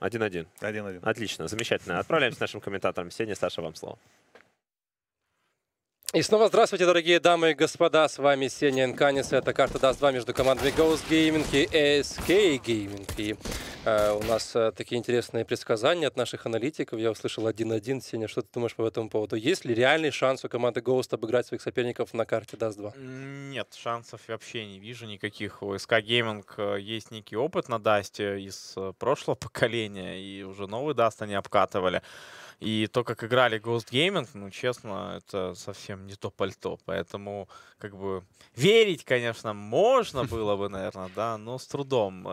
1-1. 1-1. Отлично, замечательно. Отправляемся к нашим комментаторам. Сеня, Саша, вам слово. И снова здравствуйте, дорогие дамы и господа. С вами Сеня Энканис. Это карта Даст 2 между командами Ghost Gaming и SK Gaming. И э, у нас э, такие интересные предсказания от наших аналитиков. Я услышал 1-1. Сеня, что ты думаешь по этому поводу? Есть ли реальный шанс у команды Ghost обыграть своих соперников на карте Даст 2? Нет, шансов вообще не вижу никаких. У SK Gaming э, есть некий опыт на Дасте из э, прошлого поколения, и уже новый Даст они обкатывали. И то, как играли Ghost Gaming, ну, честно, это совсем не то пальто. Поэтому, как бы, верить, конечно, можно было бы, наверное, да, но с трудом.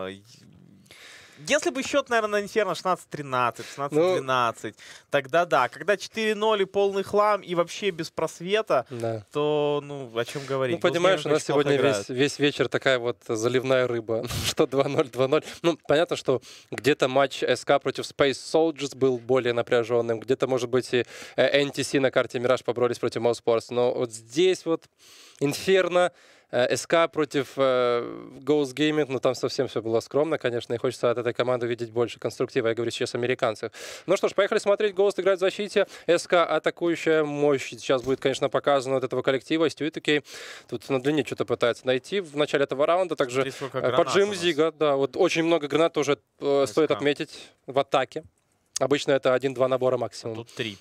Э, если бы счет, наверное, нанесен 16-13, 16-12, ну, тогда да. Когда 4-0 и полный хлам, и вообще без просвета, да. то, ну, о чем говорить? Ну, понимаешь, у нас сегодня весь, весь вечер такая вот заливная рыба, что 2-0, 2-0. Ну, понятно, что где-то матч СК против Space Soldiers был более напряженным, где-то, может быть, и NTC на карте Мираж поборолись против Mouse но вот здесь вот Инферно, Э, СК против э, Ghost Gaming, ну там совсем все было скромно, конечно, и хочется от этой команды увидеть больше конструктива, я говорю сейчас американцев. Ну что ж, поехали смотреть, Ghost играет в защите, СК атакующая мощь сейчас будет, конечно, показана от этого коллектива, Стюитокей тут на длине что-то пытается найти в начале этого раунда, также э, поджим Зига, да, вот очень много гранат тоже э, стоит отметить в атаке. Обычно это один-два набора максимум. Тут три.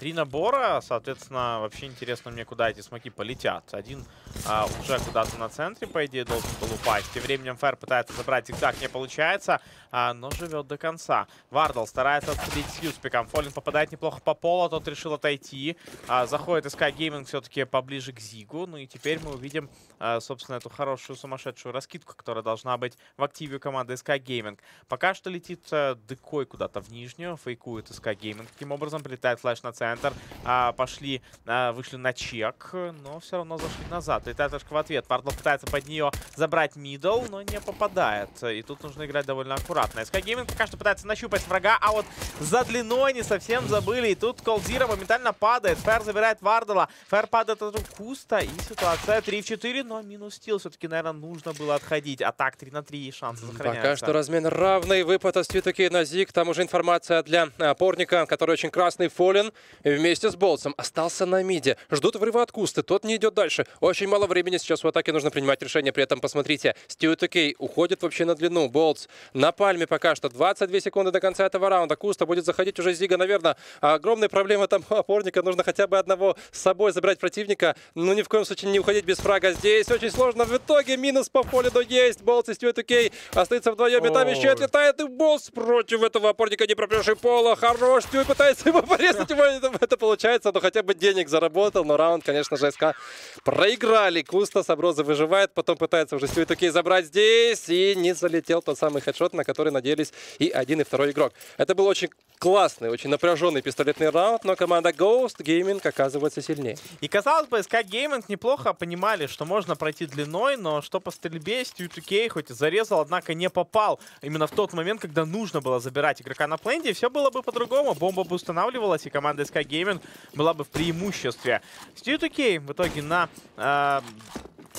Три набора, соответственно, вообще интересно мне, куда эти смоки полетят. Один а, уже куда-то на центре, по идее, должен был упасть. Тем временем Фэр пытается забрать зигзаг, не получается, а, но живет до конца. Вардал старается отсудить с Юспиком. Фолин попадает неплохо по полу, тот решил отойти. А, заходит Sky Gaming все-таки поближе к Зигу. Ну и теперь мы увидим, а, собственно, эту хорошую сумасшедшую раскидку, которая должна быть в активе команды SK Gaming. Пока что летит а, декой куда-то в нижнюю, фейкует SK Gaming. Таким образом, прилетает флеш на центр центр. А, пошли, а, вышли на чек, но все равно зашли назад. И ответушка в ответ. Вардл пытается под нее забрать мидл, но не попадает. И тут нужно играть довольно аккуратно. SK Gaming пока что пытается нащупать врага, а вот за длиной не совсем забыли. И тут Колдзера моментально падает. Фэр забирает Вардала. Фэр падает от Куста. И ситуация 3 в 4, но минус стил. Все-таки, наверное, нужно было отходить. А так 3 на 3 шансы сохраняются. Пока что размен равный. Выпад от Свитуки на Зиг. Там уже информация для опорника, который очень красный фолен вместе с Болтсом. Остался на миде. Ждут врыва от Кусты. Тот не идет дальше. Очень мало времени сейчас в атаке. Нужно принимать решение. При этом посмотрите. Стюит Кей уходит вообще на длину. Болтс на пальме пока что. 22 секунды до конца этого раунда. Куста будет заходить уже Зига, наверное. А огромная проблема там у опорника. Нужно хотя бы одного с собой забрать противника. Ну, ни в коем случае не уходить без фрага. Здесь очень сложно. В итоге минус по полю, но есть. Болтс и Стюит Кей остаются вдвоем. И там еще отлетает и Болтс против этого опорника, не пропивший пола. Хорош. Стюит пытается его порезать. Его это получается, но хотя бы денег заработал. Но раунд, конечно же, СК проиграли. Куста Саброза выживает, потом пытается уже Стюитокей забрать здесь. И не залетел тот самый хедшот, на который надеялись и один, и второй игрок. Это был очень классный, очень напряженный пистолетный раунд, но команда Ghost Gaming оказывается сильнее. И казалось бы, SK Gaming неплохо понимали, что можно пройти длиной, но что по стрельбе, Stu2K хоть и зарезал, однако не попал именно в тот момент, когда нужно было забирать игрока на пленде, все было бы по-другому. Бомба бы устанавливалась, и команда SK Gaming была бы в преимуществе. Stu2K в итоге на э,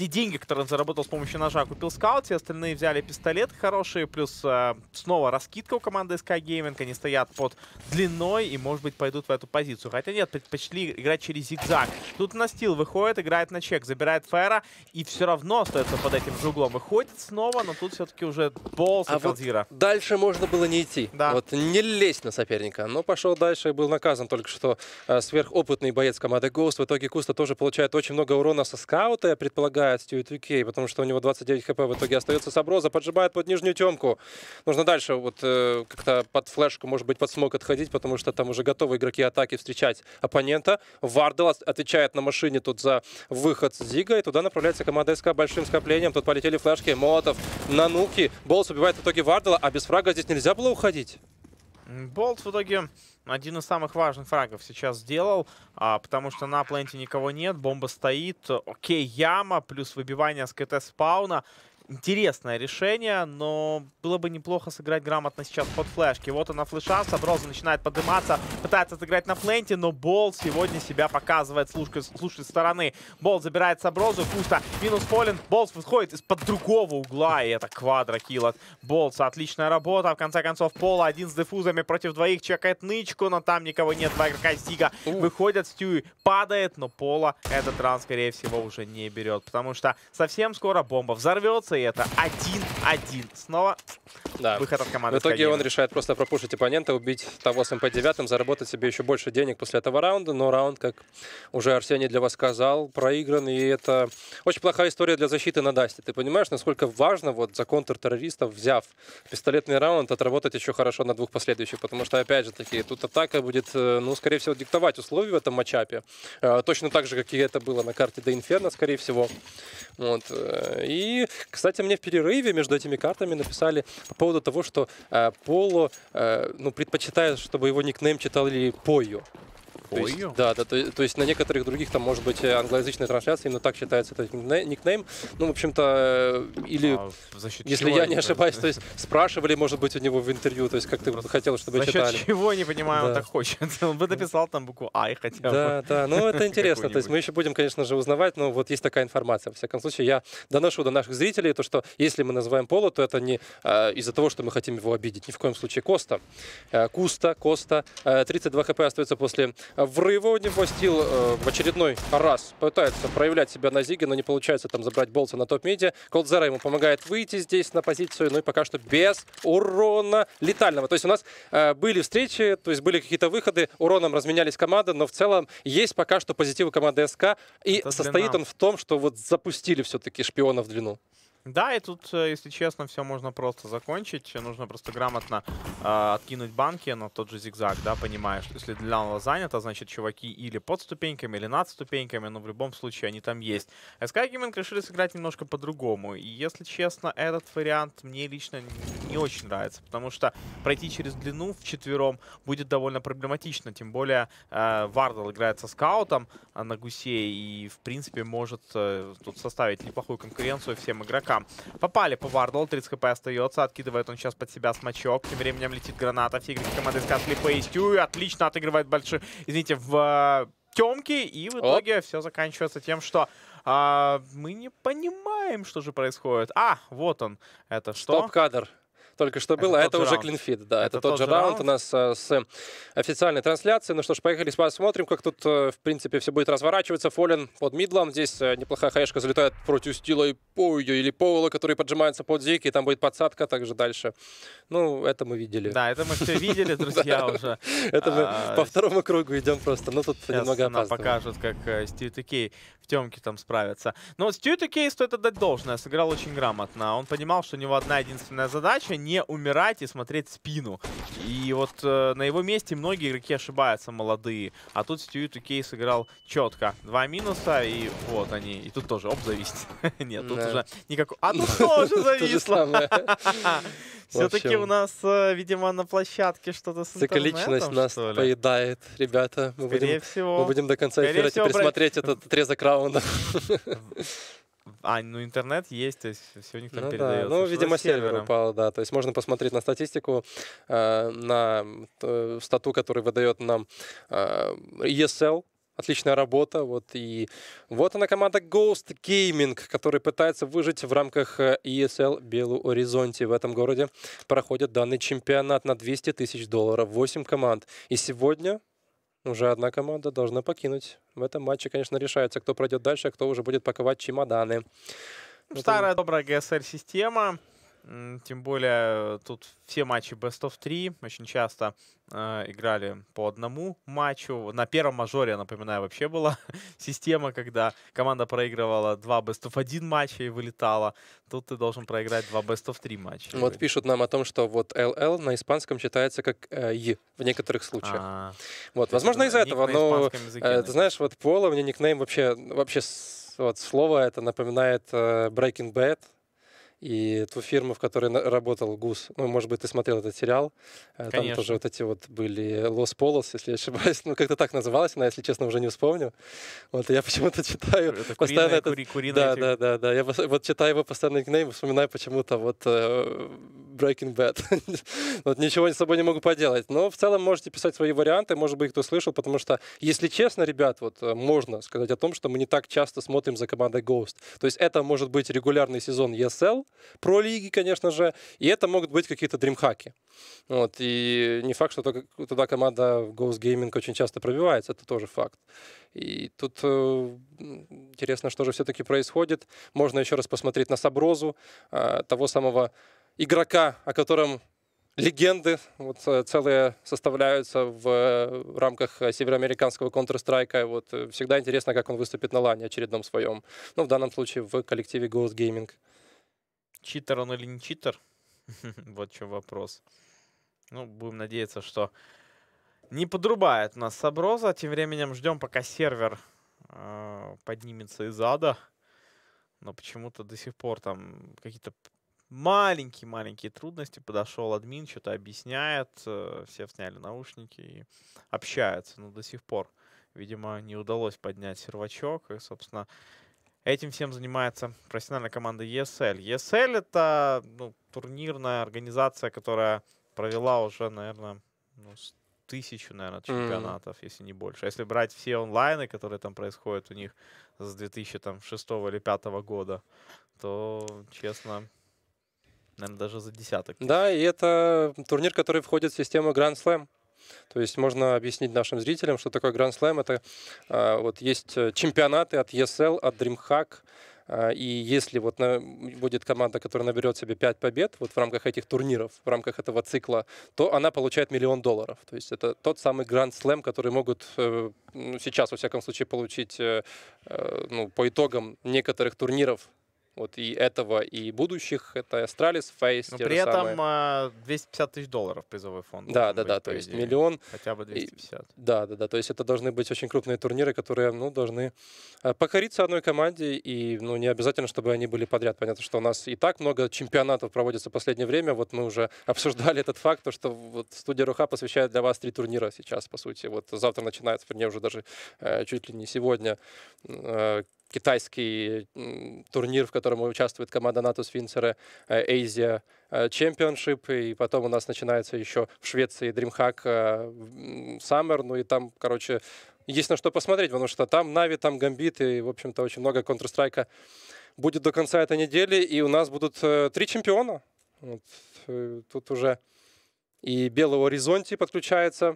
те деньги, которые он заработал с помощью ножа, купил скаут, все остальные взяли пистолеты хорошие, плюс э, снова раскидка у команды Sky Gaming, они стоят под длиной и, может быть, пойдут в эту позицию. Хотя нет, предпочли играть через зигзаг. Тут на стил выходит, играет на чек, забирает Фера, и все равно остается под этим же углом. Выходит снова, но тут все-таки уже болс а вот дальше можно было не идти. Да. Вот не лезть на соперника. Но пошел дальше и был наказан только что э, сверхопытный боец команды Ghost. В итоге Куста тоже получает очень много урона со скаута, я предполагаю, помогает Стюит Викей, потому что у него 29 хп в итоге остается Саброза, поджимает под нижнюю темку. Нужно дальше вот э, как-то под флешку, может быть, под смог отходить, потому что там уже готовы игроки атаки встречать оппонента. Вардел отвечает на машине тут за выход Зига, и туда направляется команда СК большим скоплением. Тут полетели флешки, Молотов на нуки. Болс убивает в итоге Вардела, а без фрага здесь нельзя было уходить. Болт в итоге один из самых важных фрагов сейчас сделал, а, потому что на пленте никого нет, бомба стоит, окей, яма, плюс выбивание с КТ спауна. Интересное решение, но было бы неплохо сыграть грамотно сейчас под флешки. Вот она флеша, Саброза начинает подниматься, пытается сыграть на фленте, но Болт сегодня себя показывает с лучшей, с лучшей стороны. Болт забирает Саброзу, пусто, минус Фолин, Болт выходит из-под другого угла, и это квадрокилл от Болтса. Отличная работа, в конце концов, Пола один с дефузами против двоих, чекает нычку, но там никого нет, два игрока Стига выходят, Стюи падает, но Пола этот ран, скорее всего, уже не берет, потому что совсем скоро бомба взорвется, и это 1-1. Снова Да. выход от команды В итоге он решает просто пропушить оппонента, убить того с МП-9, заработать себе еще больше денег после этого раунда. Но раунд, как уже Арсений для вас сказал, проигран. И это очень плохая история для защиты на Дасте. Ты понимаешь, насколько важно вот за контртеррористов, взяв пистолетный раунд, отработать еще хорошо на двух последующих. Потому что, опять же таки, тут атака будет, э, ну, скорее всего, диктовать условия в этом матчапе. Э, Точно так же, как и это было на карте до Инферно, скорее всего. Вот. э, И, кстати, мне в перерыве между этими картами написали по поводу того, что э, Поло э, ну, предпочитает, чтобы его никнейм читали Пою. То есть- да, да, то, то есть на некоторых других там может быть э, англоязычная трансляция, именно так считается этот никне- никнейм. Ну, в общем-то, э, или, А счет если я не ошибаюсь, то есть спрашивали, может быть, у него в интервью, то есть как ты хотел, чтобы За счет читали. чего, не понимаю, он Да. так хочет. Он бы написал там букву А и хотя бы. Да, да, ну это интересно. То есть мы еще будем, конечно же, узнавать, но вот есть такая информация. В всяком случае, я доношу до наших зрителей то, что если мы называем Поло, то это не э, из-за того, что мы хотим его обидеть. Ни в коем случае Коста. Э, Куста, Коста. Э, 32 хп остается после э, врыва у него. Стил э, в очередной раз пытается проявлять себя на Зиге, но не получается там забрать Болса на топ-медиа. Колдзера ему помогает выйти здесь на позицию, ну и пока что без урона летального. То есть у нас э, были встречи, то есть были какие-то выходы, уроном разменялись команды, но в целом есть пока что позитивы команды СК. И Это состоит он в том, что вот запустили все-таки шпиона в длину. Да, и тут, э, если честно, все можно просто закончить. Нужно просто грамотно э, откинуть банки на тот же зигзаг, да, понимаешь. Если длина занята, значит, чуваки или под ступеньками, или над ступеньками, но в любом случае они там есть. SK Gaming решили сыграть немножко по-другому. И, если честно, этот вариант мне лично не очень нравится, потому что пройти через длину в четвером будет довольно проблематично. Тем более э, Вардал играет со скаутом а, на гусе и, в принципе, может э, тут составить неплохую конкуренцию всем игрокам. Попали по Вардалу, 30 хп остается, откидывает он сейчас под себя смачок. Тем временем летит граната, игроки команды СК слепые. Стюи отлично отыгрывает большие, извините, в э, темке, и в итоге все заканчивается тем, что а, мы не понимаем, что же происходит. А, вот он. Это что? Стоп-кадр. Только что Это было, а это же уже раунд. клинфит, да, это, Это тот же раунд у нас э, с официальной трансляции. Ну что ж, поехали, посмотрим, как тут, э, в принципе, все будет разворачиваться. Фолин под мидлом, здесь э, неплохая хаешка залетает против стила и Пою или Поула, который поджимается под Зики, и там будет подсадка также дальше. Ну, это мы видели. Да, это мы все видели, друзья, уже. Это мы А, по второму кругу идем просто, ну тут немного опаздываем. покажут, как э, Стью Кей в темке там справится. Но вот Стью Кей стоит отдать должное, сыграл очень грамотно. Он понимал, что у него одна единственная задача — не умирать и смотреть спину. И вот э, на его месте многие игроки ошибаются, молодые. А тут Стью Кей сыграл четко. Два минуса, и вот они. И тут тоже, оп, зависит. Нет, тут Да. уже никакой... А тут тоже То же зависло. Все-таки у нас, э, видимо, на площадке что-то с Цикличность нас поедает, ребята. Мы будем, всего. мы будем до конца эфира теперь смотреть этот отрезок раунда. А, ну интернет есть, то есть все у них там Ну, да. передается. ну Что видимо, сервер сервером? упал, да. То есть можно посмотреть на статистику, э, на э, стату, который выдает нам э, ESL. Отличная работа. Вот. И вот она команда Ghost Gaming, который пытается выжить в рамках э, ESL Белу Оризонте. В этом городе проходит данный чемпионат на 200 тысяч долларов. 8 команд. И сегодня уже одна команда должна покинуть. В этом матче, конечно, решается, кто пройдет дальше, а кто уже будет паковать чемоданы. Ну, Старая добрая GSR-система. Тем более э, тут все матчи Best of 3 очень часто э, играли по одному матчу. На первом мажоре, я напоминаю, вообще была система, когда команда проигрывала два Best of 1 матча и вылетала. Тут ты должен проиграть два Best of 3 матча. Вот пишут нам о том, что вот LL на испанском читается как э, «й» в некоторых случаях. А, вот, то есть возможно, из-за этого, но языке э, ты знаешь, вот Пола мне никнейм вообще, вообще вот слово это напоминает Breaking Bad. И ту фирму, в которой работал Гус. Ну, может быть, ты смотрел этот сериал. Э, Там Конечно. тоже вот эти вот были Лос Полос, если я ошибаюсь. Ну, как-то так называлась она, если честно, уже не вспомню. Вот я почему-то читаю Это постоянно этот... кури- куриная Да, да, да, да. Я вот читаю его постоянно никнейм, вспоминаю почему-то вот э, Breaking Bad. вот ничего с собой не могу поделать. Но в целом можете писать свои варианты, может быть, кто слышал, потому что, если честно, ребят, вот э, можно сказать о том, что мы не так часто смотрим за командой Ghost. То есть это может быть регулярный сезон ESL, про лиги, конечно же, и это могут быть какие-то дримхаки. Вот, и не факт, что только туда команда Ghost Gaming очень часто пробивается, это тоже факт. И тут э, интересно, что же все-таки происходит. Можно еще раз посмотреть на Саброзу, э, того самого игрока, о котором легенды вот, э, целые составляются в э, рамках североамериканского Counter-Strike. Вот, э, всегда интересно, как он выступит на лане очередном своем. Ну, в данном случае в коллективе Ghost Gaming. Читер он или не читер? вот чем вопрос. Ну, будем надеяться, что не подрубает нас Саброза. Тем временем ждем, пока сервер э, поднимется из ада. Но почему-то до сих пор там какие-то маленькие-маленькие трудности. Подошел админ, что-то объясняет. э, Все сняли наушники и общаются. Но до сих пор, видимо, не удалось поднять сервачок. И, собственно, Этим всем занимается профессиональная команда ESL. ESL это ну, турнирная организация, которая провела уже, наверное, ну, тысячу, наверное, чемпионатов, если не больше. Если брать все онлайны, которые там происходят у них с 2006 или 2005 года, то, честно, наверное, даже за десяток. Да, и это турнир, который входит в систему Grand Slam. То есть можно объяснить нашим зрителям, что такое Grand Slam. Это а, вот есть э, чемпионаты от ESL, от DreamHack. а, И если вот на- будет команда, которая наберет себе 5 побед вот в рамках этих турниров, в рамках этого цикла, то она получает миллион долларов. То есть это тот самый Grand Slam, который могут э, ну, сейчас, во всяком случае, получить э, ну, по итогам некоторых турниров вот и этого, и будущих. Это Astralis, Face, Но при этом самые. а, 250 тысяч долларов призовой фонд. Да, да, быть, да, то есть идее. миллион, Хотя бы 250. да, да, да, то есть это должны быть очень крупные турниры, которые, ну, должны э, покориться одной команде, и, ну, не обязательно, чтобы они были подряд. Понятно, что у нас и так много чемпионатов проводится в последнее время, вот мы уже обсуждали этот факт, то, что вот студия Руха посвящает для вас три турнира сейчас, по сути, вот завтра начинается, вернее, уже даже э, чуть ли не сегодня, э, китайский турнир, в котором участвует команда Натус Финцера, э, Asia э, Championship, и потом у нас начинается еще в Швеции DreamHack э, Summer, ну и там, короче, есть на что посмотреть, потому что там Нави, там Гамбит, и, в общем-то, очень много Counter-Strike будет до конца этой недели, и у нас будут три чемпиона. Вот, тут уже и Белого Горизонте подключается,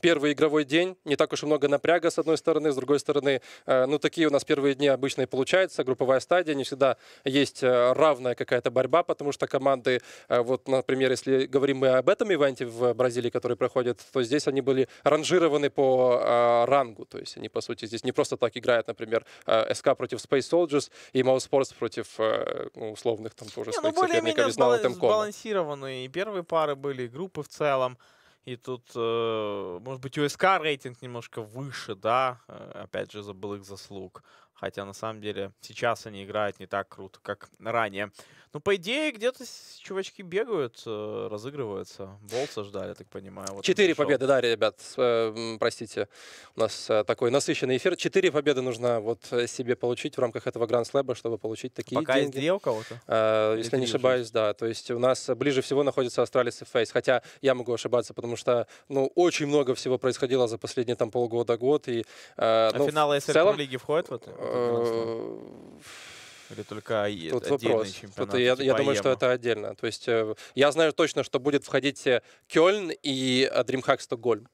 первый игровой день, не так уж и много напряга с одной стороны, с другой стороны, э, ну такие у нас первые дни обычно и получаются, групповая стадия, не всегда есть э, равная какая-то борьба, потому что команды, э, вот, например, если говорим мы об этом ивенте в Бразилии, который проходит, то здесь они были ранжированы по рангу, то есть они, по сути, здесь не просто так играют, например, СК против Space Soldiers и Mouse Sports против ну, условных там тоже Не, ну своих соперников более-менее из сбалансированные и первые пары были, и группы в целом. И тут, э, может быть, у СК рейтинг немножко выше, да. Э, Опять же, забыл их заслуг. Хотя, на самом деле, сейчас они играют не так круто, как ранее. Ну, по идее, где-то чувачки бегают, э, разыгрываются. Болтса ждали, я так понимаю. Вот Четыре победы, да, ребят, э, простите, у нас э, такой насыщенный эфир. Четыре победы нужно вот себе получить в рамках этого Grand Slam'а, чтобы получить такие Пока есть деньги. две у кого-то? Э, Если не ошибаюсь, да. То есть у нас ближе всего находится Астралис и Фейс. Хотя я могу ошибаться, потому что ну, очень много всего происходило за последние там полгода-год. И, э, А ну, финалы СЛ целом, лиги входят в это? Э, Или только Тут отдельные вопрос. Тут я, я типа думаю, что АЕМа? это отдельно. То есть э, я знаю точно, что будет входить э, Кёльн и DreamHack Стокгольм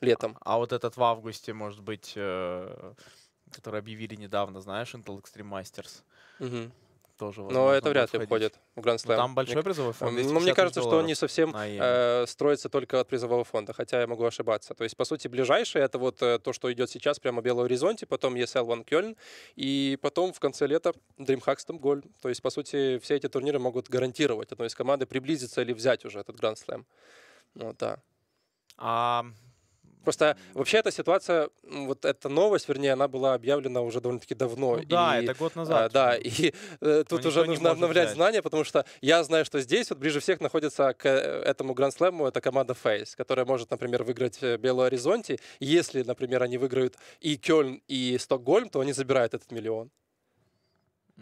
летом. А вот этот в августе, может быть, который объявили недавно, знаешь, Intel Extreme Masters, Мгм. Тоже Но возможно, это вряд ли входит в Grand Ну, Slam. там большой Мне- призовой фонд. М, 250 Ну, мне кажется, что он не совсем э, строится только от призового фонда, хотя я могу ошибаться. То есть, по сути, ближайшее это вот э, то, что идет сейчас прямо в Белом Горизонте, потом ESL One Кёльн, и потом в конце лета DreamHack Стокгольм. То есть, по сути, все эти турниры могут гарантировать одной из команды приблизиться или взять уже этот Grand Slam. Вот, да. А Просто вообще эта ситуация, вот эта новость, вернее, она была объявлена уже довольно-таки давно. Ну да, И, это год а, назад. да, было. и э, тут уже нужно обновлять взять. знания, потому что я знаю, что здесь вот ближе всех находится к э, этому гранд-слэму, это команда Фейс, которая может, например, выиграть э, Белую Оризонте. Если, например, они выиграют и Кёльн, и Стокгольм, то они забирают этот миллион.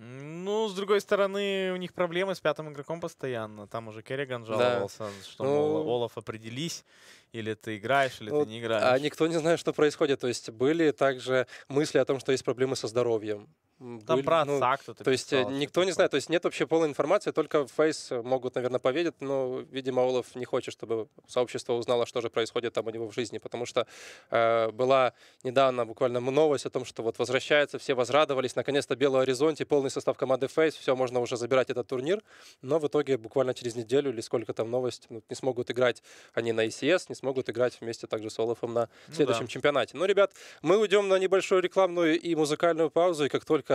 Ну, с другой стороны, у них проблемы с пятым игроком постоянно. Там уже Керриган жаловался, что, мол, Ну. Олаф, определись, или ты играешь, или Ну, ты не играешь. А никто не знает, что происходит. То есть были также мысли о том, что есть проблемы со здоровьем. Там были- про ну, отца кто-то То есть э, писал, никто не что-то знает, то есть нет вообще полной информации, только Фейс могут, наверное, поверить, но, видимо, Олаф не хочет, чтобы сообщество узнало, что же происходит там у него в жизни, потому что э, была недавно буквально новость о том, что вот возвращается, все возрадовались, наконец-то Белый Оризонте, полный состав команды Фейс, все, можно уже забирать этот турнир, но в итоге буквально через неделю или сколько там новость, ну, не смогут играть они на ECS, не смогут играть вместе также с Олафом на Ну следующем да. чемпионате. Ну, ребят, мы уйдем на небольшую рекламную и музыкальную паузу, и как только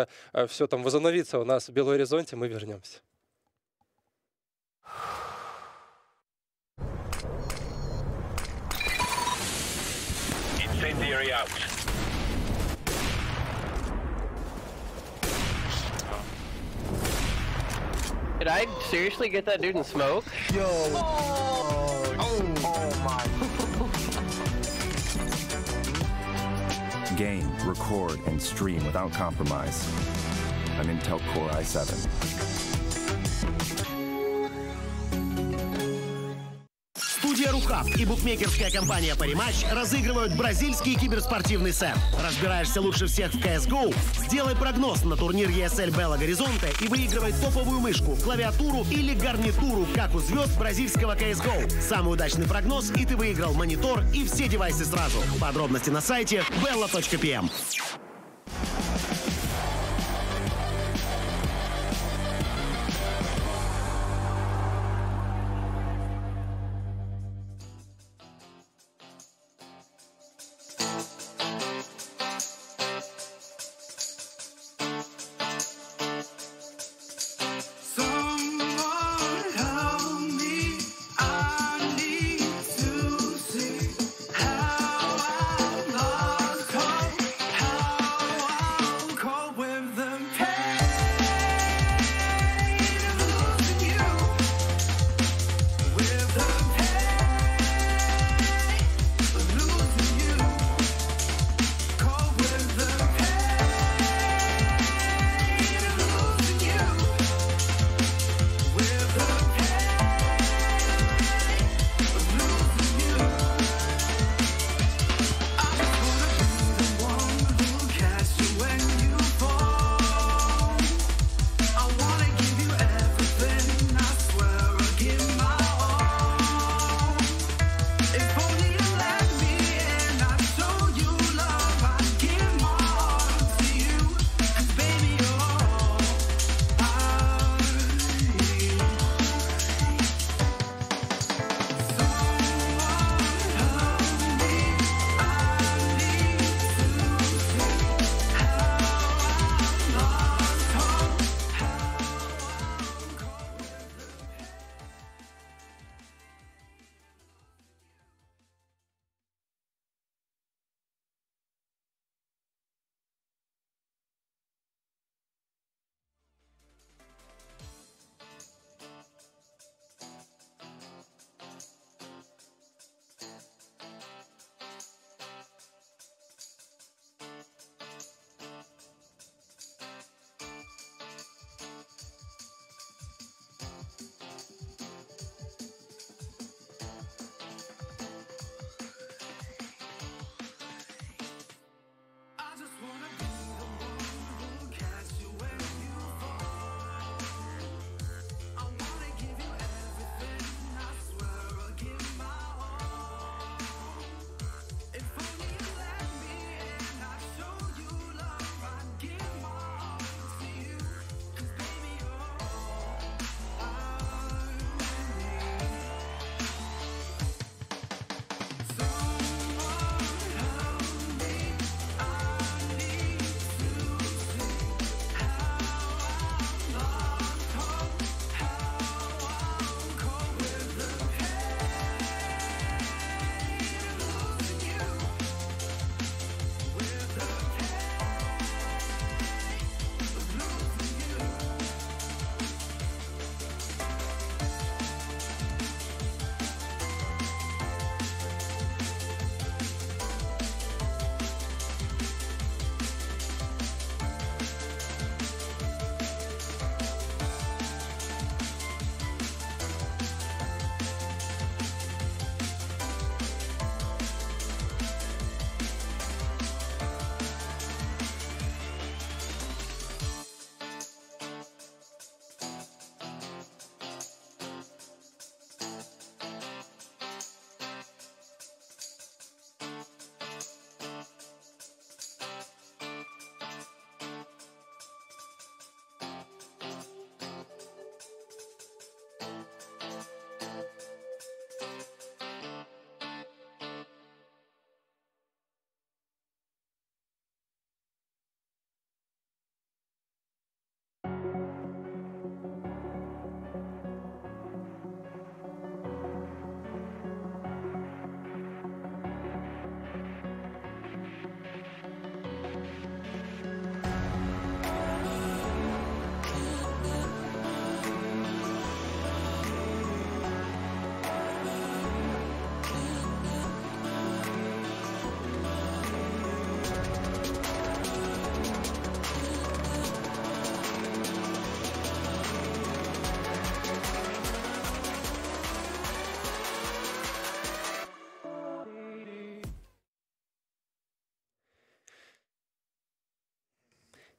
все там возобновится у нас в Белом Горизонте, мы вернемся. Incendiary out. Did I seriously get that dude in smoke? Game, record, and stream without compromise. An Intel Core i7. Рухаб и букмекерская компания Париматч разыгрывают бразильский киберспортивный сет. Разбираешься лучше всех в CSGO? Сделай прогноз на турнир ESL Белла Горизонте и выигрывай топовую мышку, клавиатуру или гарнитуру, как у звезд бразильского CSGO. Самый удачный прогноз, и ты выиграл монитор и все девайсы сразу. Подробности на сайте bella.pm.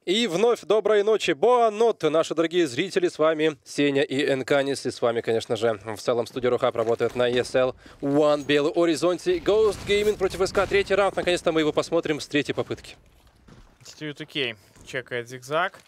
И вновь доброй ночи, Боанот, наши дорогие зрители, с вами Сеня и Энканис, и с вами, конечно же, в целом студия Рухаб работает на ESL One Белый Оризонте, Ghost Gaming против СК, третий раунд, наконец-то мы его посмотрим с третьей попытки. Окей, чекает зигзаг.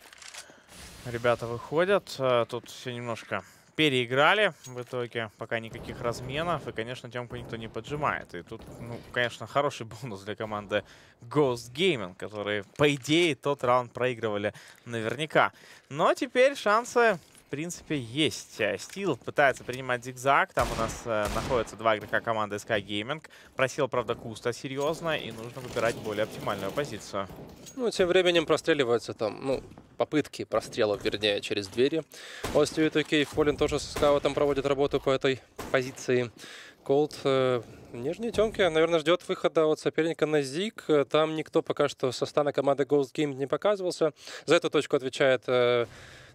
Ребята выходят, э, тут все немножко переиграли в итоге, пока никаких разменов, и, конечно, темку никто не поджимает. И тут, ну, конечно, хороший бонус для команды Ghost Gaming, которые, по идее, тот раунд проигрывали наверняка. Но теперь шансы принципе, есть. Стил пытается принимать зигзаг. Там у нас э, находятся два игрока команды Sky Gaming. Просил, правда, Куста серьезно, и нужно выбирать более оптимальную позицию. Ну, тем временем простреливаются там, ну, попытки прострелов, вернее, через двери. Остью и Кей Фолин тоже с скаутом проводит работу по этой позиции. Колд э, Нижней темки, наверное, ждет выхода от соперника на Зиг. Там никто пока что со стана команды Ghost Game не показывался. За эту точку отвечает э,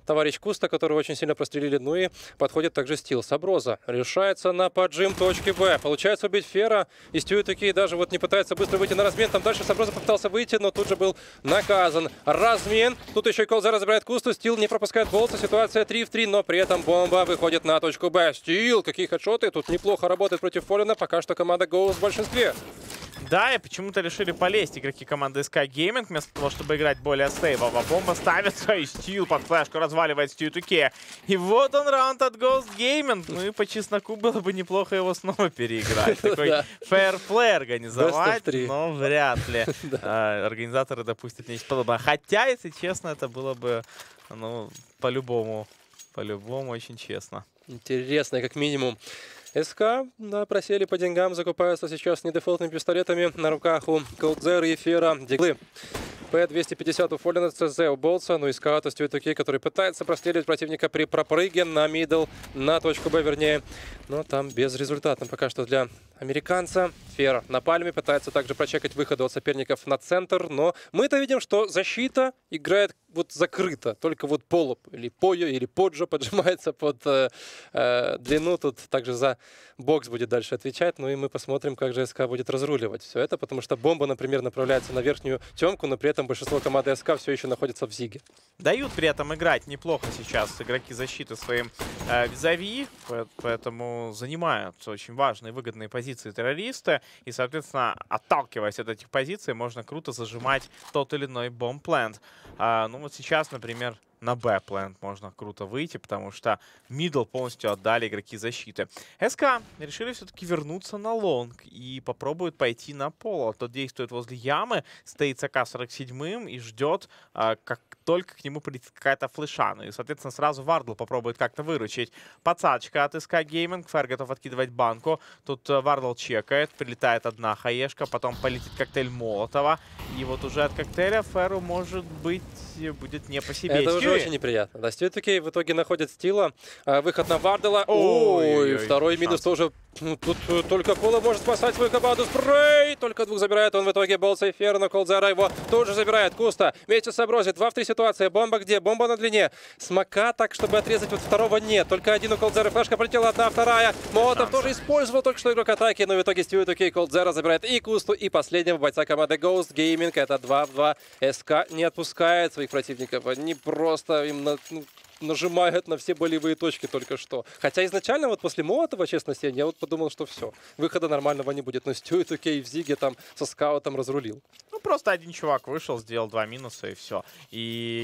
товарищ Куста, которого очень сильно прострелили. Ну и подходит также Стил. Саброза решается на поджим точки Б. Получается убить Фера. И Стюи такие даже вот не пытается быстро выйти на размен. Там дальше Саброза попытался выйти, но тут же был наказан. Размен. Тут еще и Колза разбирает Кусту. Стил не пропускает болта. Ситуация 3 в 3, но при этом бомба выходит на точку Б. Стил, какие хедшоты. Тут неплохо работает против Фолина. Пока что команда Гоус в большинстве. Да, и почему-то решили полезть игроки команды Sky Gaming, вместо того, чтобы играть более стейбово. Бомба ставится, и Стил под флешку разваливает Стью Туке. И вот он раунд от Ghost Gaming. Ну и по чесноку было бы неплохо его снова переиграть. Такой fair play организовать, но вряд ли а, организаторы допустят нечто подобное. Хотя, если честно, это было бы, ну, по-любому, по-любому очень честно. Интересно, как минимум. СК просели по деньгам, закупаются сейчас недефолтными пистолетами на руках у Колдзер и Фера. Диглы. П-250 у Фоллина, ЦЗ у Болтса, ну и Скаут у Stewie2K, который пытается прострелить противника при пропрыге на мидл, на точку Б, вернее. Но там безрезультатно пока что для американца. Фера на пальме пытается также прочекать выходы от соперников на центр, но мы-то видим, что защита играет вот закрыто. Только вот Поло или Пойо или Поджо поджимается под э, э, длину. Тут также за бокс будет дальше отвечать. Ну и мы посмотрим, как же СК будет разруливать все это, потому что бомба, например, направляется на верхнюю темку, но при этом большинство команды СК все еще находится в Зиге. Дают при этом играть неплохо сейчас игроки защиты своим э, визави, поэтому занимают очень важные выгодные позиции террористы. И, соответственно, отталкиваясь от этих позиций, можно круто зажимать тот или иной бомб-плент. А, ну вот сейчас, например, на Б-плент можно круто выйти, потому что мидл полностью отдали игроки защиты. СК решили все-таки вернуться на лонг и попробуют пойти на поло. Тот действует возле ямы, стоит с АК-47 и ждет, а, как только к нему придет какая-то флеша. Ну и, соответственно, сразу Вардл попробует как-то выручить. Подсадочка от SK Gaming. Фэр готов откидывать банку. Тут э, Вардл чекает. Прилетает одна хаешка. Потом полетит коктейль Молотова. И вот уже от коктейля Феру, может быть, будет не по себе. Это уже очень неприятно. Да, Стюит в итоге находит Стила. А, выход на Вардела. Ой, Ой второй минус тоже. Ну, тут э, только Кола может спасать свою команду. Спрей! Только двух забирает он в итоге. Болса и Ферна. Колзара его тоже забирает. Куста вместе с Абрози. 2 в 3 ситуация. Бомба где? Бомба на длине. Смока так, чтобы отрезать вот второго нет. Только один у Колдзера. Флешка полетела одна, вторая. Молотов тоже использовал только что игрок атаки. Но в итоге Стюит Окей Колдзера забирает и Кусту, и последнего бойца команды Ghost Gaming. Это 2 в 2. СК не отпускает своих противников. Они просто им на, нажимают на все болевые точки только что. Хотя изначально вот после Молотова, честно, Сень, я вот подумал, что все, выхода нормального не будет. Но Стюит Окей в Зиге там со скаутом разрулил. Просто один чувак вышел, сделал два минуса и все. И,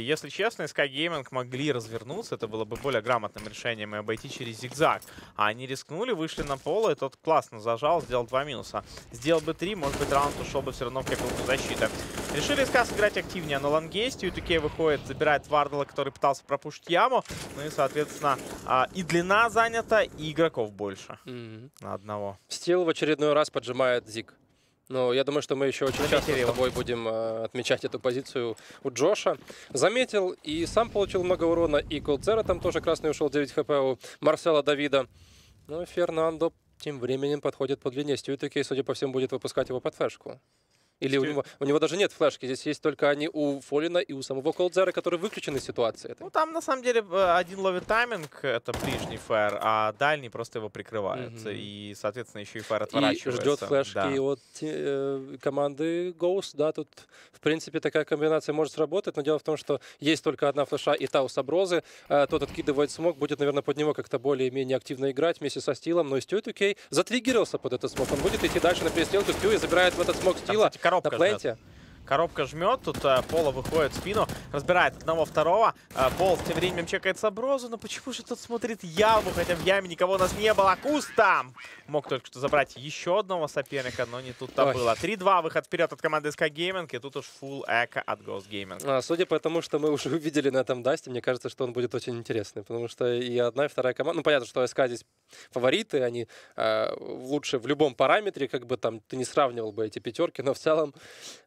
если честно, Sky Gaming могли развернуться, это было бы более грамотным решением и обойти через зигзаг. А они рискнули, вышли на пол, и тот классно зажал, сделал два минуса. Сделал бы три, может быть, раунд ушел бы все равно в какую-то защиту. Решили СК сыграть активнее на лонге. Стюитуке выходит, забирает Вардала, который пытался пропушить яму. Ну и, соответственно, а, и длина занята, и игроков больше mm -hmm. на одного. Стил в очередной раз поджимает Зиг. Ну, я думаю, что мы еще очень Заметили часто его. с тобой будем э, отмечать эту позицию у Джоша. Заметил и сам получил много урона, и Колдзера там тоже красный ушел, 9 хп у Марсела Давида. Ну, Фернандо тем временем подходит по длине. Стюитаки, судя по всему, будет выпускать его под флешку. Или у него, у него даже нет флешки, здесь есть только они у Фолина и у самого Колдзера, который выключен из ситуации. Ну, там, на самом деле, э, один ловит тайминг, это ближний фэр, а дальний просто его прикрывает. Мгм. И, соответственно, еще и и отворачивается. ждет флешки Да. от э, команды Ghost. Да, тут, в принципе, такая комбинация может сработать, но дело в том, что есть только одна флеша и та у Саброзы. Э, тот откидывает смог, будет, наверное, под него как-то более-менее активно играть вместе со Стилом, но Стю окей, затриггерился под этот смог. Он будет идти дальше на перестрелку, Стю и забирает в этот смог Там, Стила кстати, коробка на пленте. Коробка жмет, тут э, Пола выходит в спину, разбирает одного, второго. Э, Пол тем временем чекает Саброзу, но почему же тот смотрит яму, хотя в яме никого у нас не было. Куст там! Мог только что забрать еще одного соперника, но не тут-то было. 3-2, выход вперед от команды SK Gaming, и тут уж full эко от Ghost Gaming. А, Судя по тому, что мы уже увидели на этом дасте, мне кажется, что он будет очень интересный, потому что и одна, и вторая команда... Ну, понятно, что СК здесь фавориты, они э, лучше в любом параметре, как бы там ты не сравнивал бы эти пятерки, но в целом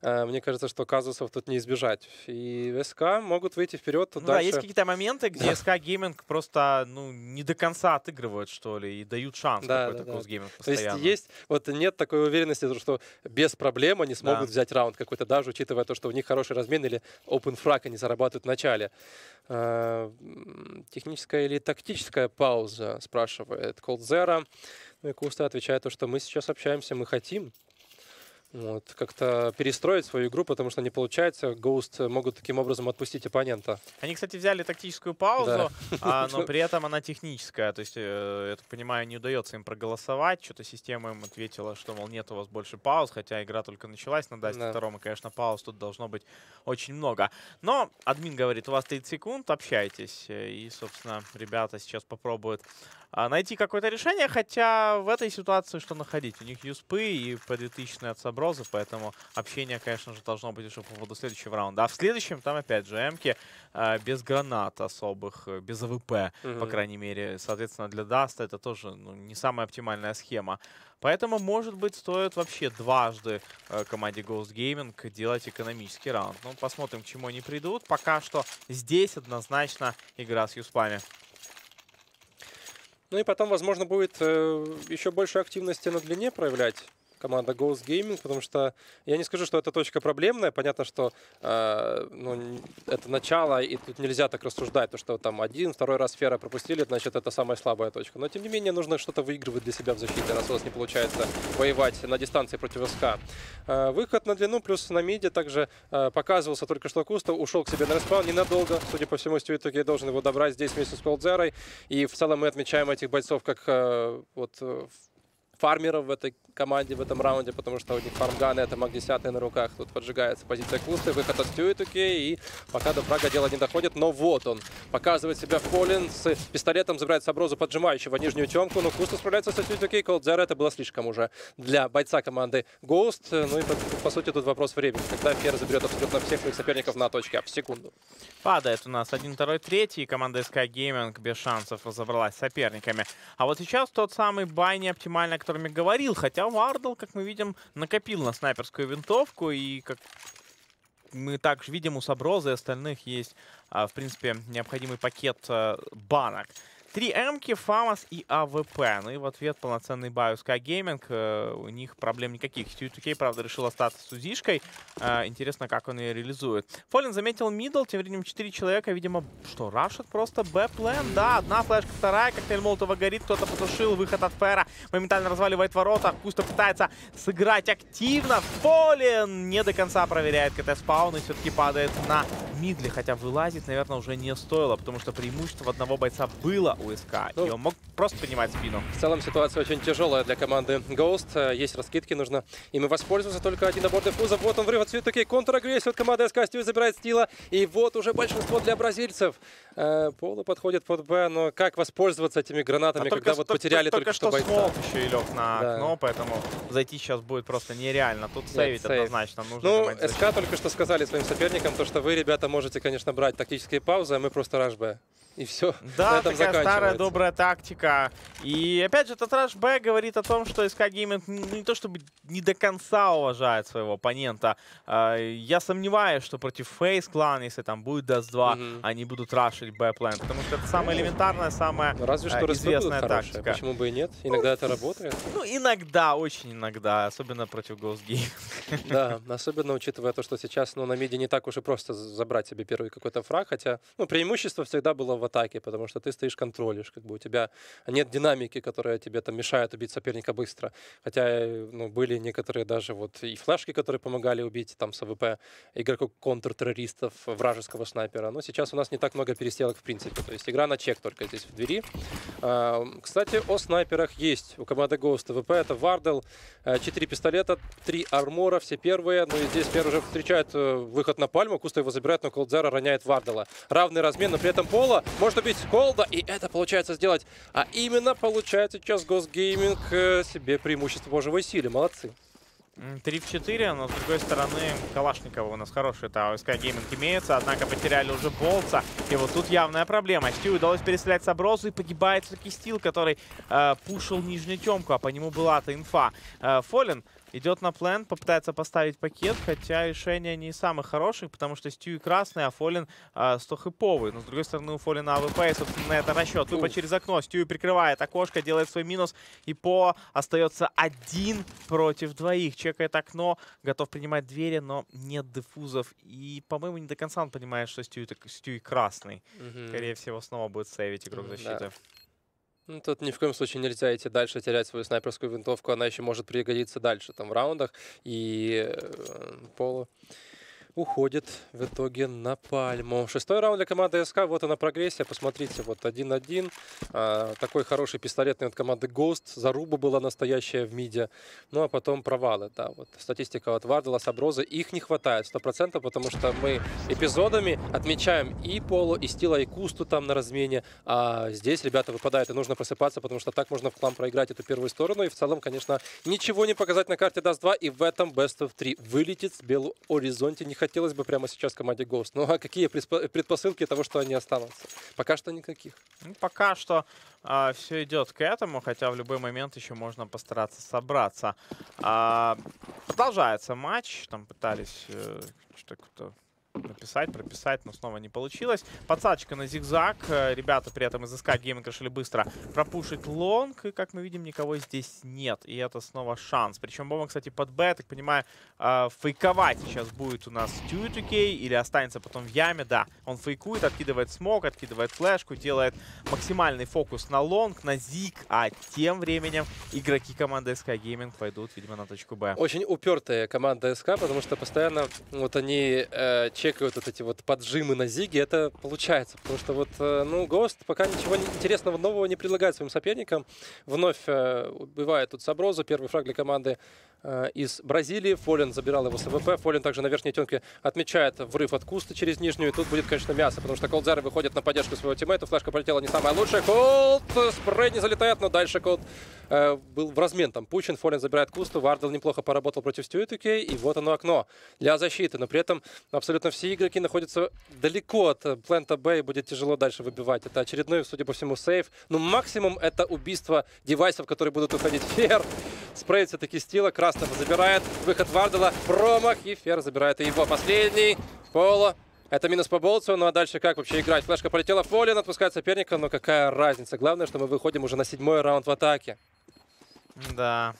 э, мне кажется, что казусов тут не избежать. И СК могут выйти вперед Ну да, есть какие-то моменты, где SK Gaming просто ну, не до конца отыгрывают, что ли, и дают шанс Да, какой-то да, да. Gaming То есть постоянно. есть, вот нет такой уверенности, что без проблем они смогут Да. взять раунд какой-то, даже учитывая то, что у них хороший размен или open фраг они зарабатывают в начале. А, Техническая или тактическая пауза, спрашивает Колдзера. Ну и Куста отвечает то, что мы сейчас общаемся, мы хотим вот, как-то перестроить свою игру, потому что не получается. Ghost могут таким образом отпустить оппонента. Они, кстати, взяли тактическую паузу, а, но при этом она техническая. То есть, э, я так понимаю, не удается им проголосовать. Что-то система им ответила, что, мол, нет у вас больше пауз, хотя игра только началась на Дасте Да. втором, и, конечно, пауз тут должно быть очень много. Но админ говорит, у вас 30 секунд, общайтесь. Э, И, собственно, ребята сейчас попробуют найти какое-то решение, хотя в этой ситуации что находить? У них юспы и по 2000 от Саброза, поэтому общение, конечно же, должно быть уже по поводу следующего раунда. А в следующем там опять же эмки а, без гранат особых, э, без АВП, по Мгм. крайней мере. Соответственно, для Даста это тоже ну, не самая оптимальная схема. Поэтому, может быть, стоит вообще дважды э, команде Ghost Gaming делать экономический раунд. Ну, посмотрим, к чему они придут. Пока что здесь однозначно игра с юспами. Ну и потом, возможно, будет э, еще больше активности на длине проявлять команда Ghost Gaming, потому что я не скажу, что это точка проблемная. Понятно, что э, ну, это начало, и тут нельзя так рассуждать, то, что там один, второй раз сфера пропустили, значит, это самая слабая точка. Но, тем не менее, нужно что-то выигрывать для себя в защите, раз у вас не получается воевать на дистанции против СК. Э, выход на длину плюс на миде также э, показывался только что Куста, ушел к себе на респаун ненадолго. Судя по всему, Stewie в итоге должен его добрать здесь вместе с Колдзерой. И в целом мы отмечаем этих бойцов как э, вот э, фармеров в этой команде в этом раунде, потому что у них фармганы, это MAC-10 на руках. Тут поджигается позиция Кусты, выход от Stewie2K, и пока до фрага дело не доходит, но вот он показывает себя поле с пистолетом, забирает Саброзу, поджимающего нижнюю темку, но Куста справляется со Stewie2K, Колдзера это было слишком уже для бойца команды Ghost, ну и по, по сути тут вопрос времени, когда Фер заберет абсолютно всех своих соперников на точке, а в секунду. Падает у нас 1, 2, 3. Команда SK Gaming без шансов разобралась с соперниками. А вот сейчас тот самый бай не оптимальный, о котором я говорил. Хотя Вардл, как мы видим, накопил на снайперскую винтовку. И как мы также видим, у Саброза и остальных есть, а, в принципе, необходимый пакет а, банок. Три М-ки, Фамас и АВП. Ну и в ответ полноценный бай у SK Gaming. Э, У них проблем никаких. Q2K, правда, решил остаться с узишкой. Э, Интересно, как он ее реализует. Фолин заметил мидл, тем временем 4 человека, видимо, что, рашат просто Б-плен. Да, одна флешка, вторая, коктейль Молотова горит, кто-то потушил, выход от Фера, моментально разваливает ворота, Кусто пытается сыграть активно, Фолин не до конца проверяет КТ-спаун и все-таки падает на мидле, хотя вылазить, наверное, уже не стоило, потому что преимущество одного бойца было у СК, Ну, и он мог просто принимать спину. В целом ситуация очень тяжелая для команды Ghost. Э, Есть раскидки, нужно ими воспользоваться. Только один набор дефузов. Вот он врыв от таки контр-агрессию от команды СК. Стью забирает стила. И вот уже большинство для бразильцев. Э, Пола подходит под Б, но как воспользоваться этими гранатами, А когда вот только- потеряли только, только что бойца? смог еще и лег на Да. окно, поэтому зайти сейчас будет просто нереально. Тут сейвить сейв. однозначно нужно. Ну, СК только что сказали своим соперникам, то, что вы, ребята, можете, конечно, брать тактические паузы, а мы просто раш Б. и все. Да, на этом такая старая добрая тактика. И опять же, этот Б говорит о том, что Гейминг ну, не то чтобы не до конца уважает своего оппонента. А, Я сомневаюсь, что против Фейс клан, если там будет Dust 2, Мгм. они будут рашить Б-план. Потому что это самая элементарная, самая Ну, разве э, что известная тактика. Почему бы и нет? Иногда это работает. Ну, иногда, очень иногда, особенно против Ghost Gaming. Да, особенно учитывая то, что сейчас ну, на миде не так уж и просто забрать себе первый какой-то фраг, хотя ну, преимущество всегда было в атаке, потому что ты стоишь контролишь, как бы у тебя нет динамики, которая тебе там мешает убить соперника быстро. Хотя э, ну, были некоторые даже вот и флешки, которые помогали убить там с АВП игроков контртеррористов, вражеского снайпера. Но сейчас у нас не так много перестрелок в принципе. То есть игра на чек только здесь в двери. Кстати, о снайперах есть. У команды Ghost АВП это Вардел, 4 пистолета, 3 армора, все первые. Ну и здесь первый уже встречает э, выход на пальму. Куста его забирает, но Колдзера роняет Вардела. Равный размен, но при этом Пола может убить Колда. И это получается сделать. А именно получает сейчас Gaming э, себе преимущество по живой. Молодцы. М, 3 в 4, но с другой стороны Калашникова у нас хороший это ОСК Гейминг имеется, однако потеряли уже Болтса. И вот тут явная проблема. Стю удалось перестрелять Саброзу и погибает все-таки Стил, который э, пушил нижнюю темку, а по нему была-то инфа. Э, Фолин идет на plant, попытается поставить пакет, хотя решение не из самых хороших, потому что Стю красный, а Фолин э, 100 хэповый. Но с другой стороны у Фолина АВП, и, собственно, на это расчет. Выпад через окно, Стю прикрывает окошко, делает свой минус, и По остается один против двоих. Чекает окно, готов принимать двери, но нет дефузов. И, по-моему, не до конца он понимает, что Стю, так- Стю красный. Скорее всего, снова будет сейвить игрок Да. Ну, тут ни в коем случае нельзя идти дальше, терять свою снайперскую винтовку. Она еще может пригодиться дальше, там, в раундах. И э, Поло уходит в итоге на пальму. Шестой раунд для команды СК. Вот она прогрессия. Посмотрите, вот 1-1. А, такой хороший пистолетный от команды Ghost. Заруба была настоящая в миде. Ну, а потом провалы, да. Вот статистика от Вардела, Саброза. Их не хватает 100%, потому что мы эпизодами отмечаем и Поло, и Стила, и Кусту там на размене. А здесь ребята выпадают, и нужно просыпаться, потому что так можно в клан проиграть эту первую сторону. И в целом, конечно, ничего не показать на карте Dust 2. И в этом Best of 3 вылетит с Belo Horizonte. Не хотелось бы прямо сейчас команде Ghost. Ну а какие предпосылки того, что они останутся? Пока что никаких. Ну, пока что все идет к этому, хотя в любой момент еще можно постараться собраться. А, продолжается матч. Там пытались э, что-то написать, прописать, но снова не получилось. Подсадочка на зигзаг. Э, Ребята при этом из SK Gaming решили быстро пропушить long. И, как мы видим, никого здесь нет. И это снова шанс. Причем бомба, кстати, под Б, я так понимаю, э, фейковать сейчас будет у нас Stewie2K или останется потом в яме. Да, он фейкует, откидывает смог, откидывает флешку, делает максимальный фокус на long, на зиг. А тем временем игроки команды SK Gaming пойдут, видимо, на точку Б. Очень упертая команда СК, потому что постоянно вот они э, чекают вот эти вот поджимы на Зиге. Это получается, потому что вот, э, ну, Ghost пока ничего интересного нового не предлагает своим соперникам. Вновь э, убивает тут Саброзу, первый фраг для команды из Бразилии. Фолин забирал его с АВП. Фолин также на верхней темке отмечает врыв от Куста через нижнюю. И тут будет, конечно, мясо, потому что Колдзары выходит на поддержку своего тиммейта. Флешка полетела не самая лучшая. Колд! Спрей не залетает, но дальше Колд э, был в размен там пущен. Фолин забирает Кусту. Вардел неплохо поработал против Стюитуки. И вот оно окно для защиты. Но при этом абсолютно все игроки находятся далеко от э, плента Б и будет тяжело дальше выбивать. Это очередной, судя по всему, сейф. Ну, максимум это убийство девайсов, которые будут уходить фер. Спрей все-таки стила. Красного забирает. Выход Вардела. Промах. И Фер забирает его. Последний. Поло. Это минус по болтсу, ну а дальше как вообще играть? Флешка полетела в Фолин, отпускает соперника, но какая разница? Главное, что мы выходим уже на седьмой раунд в атаке. Да,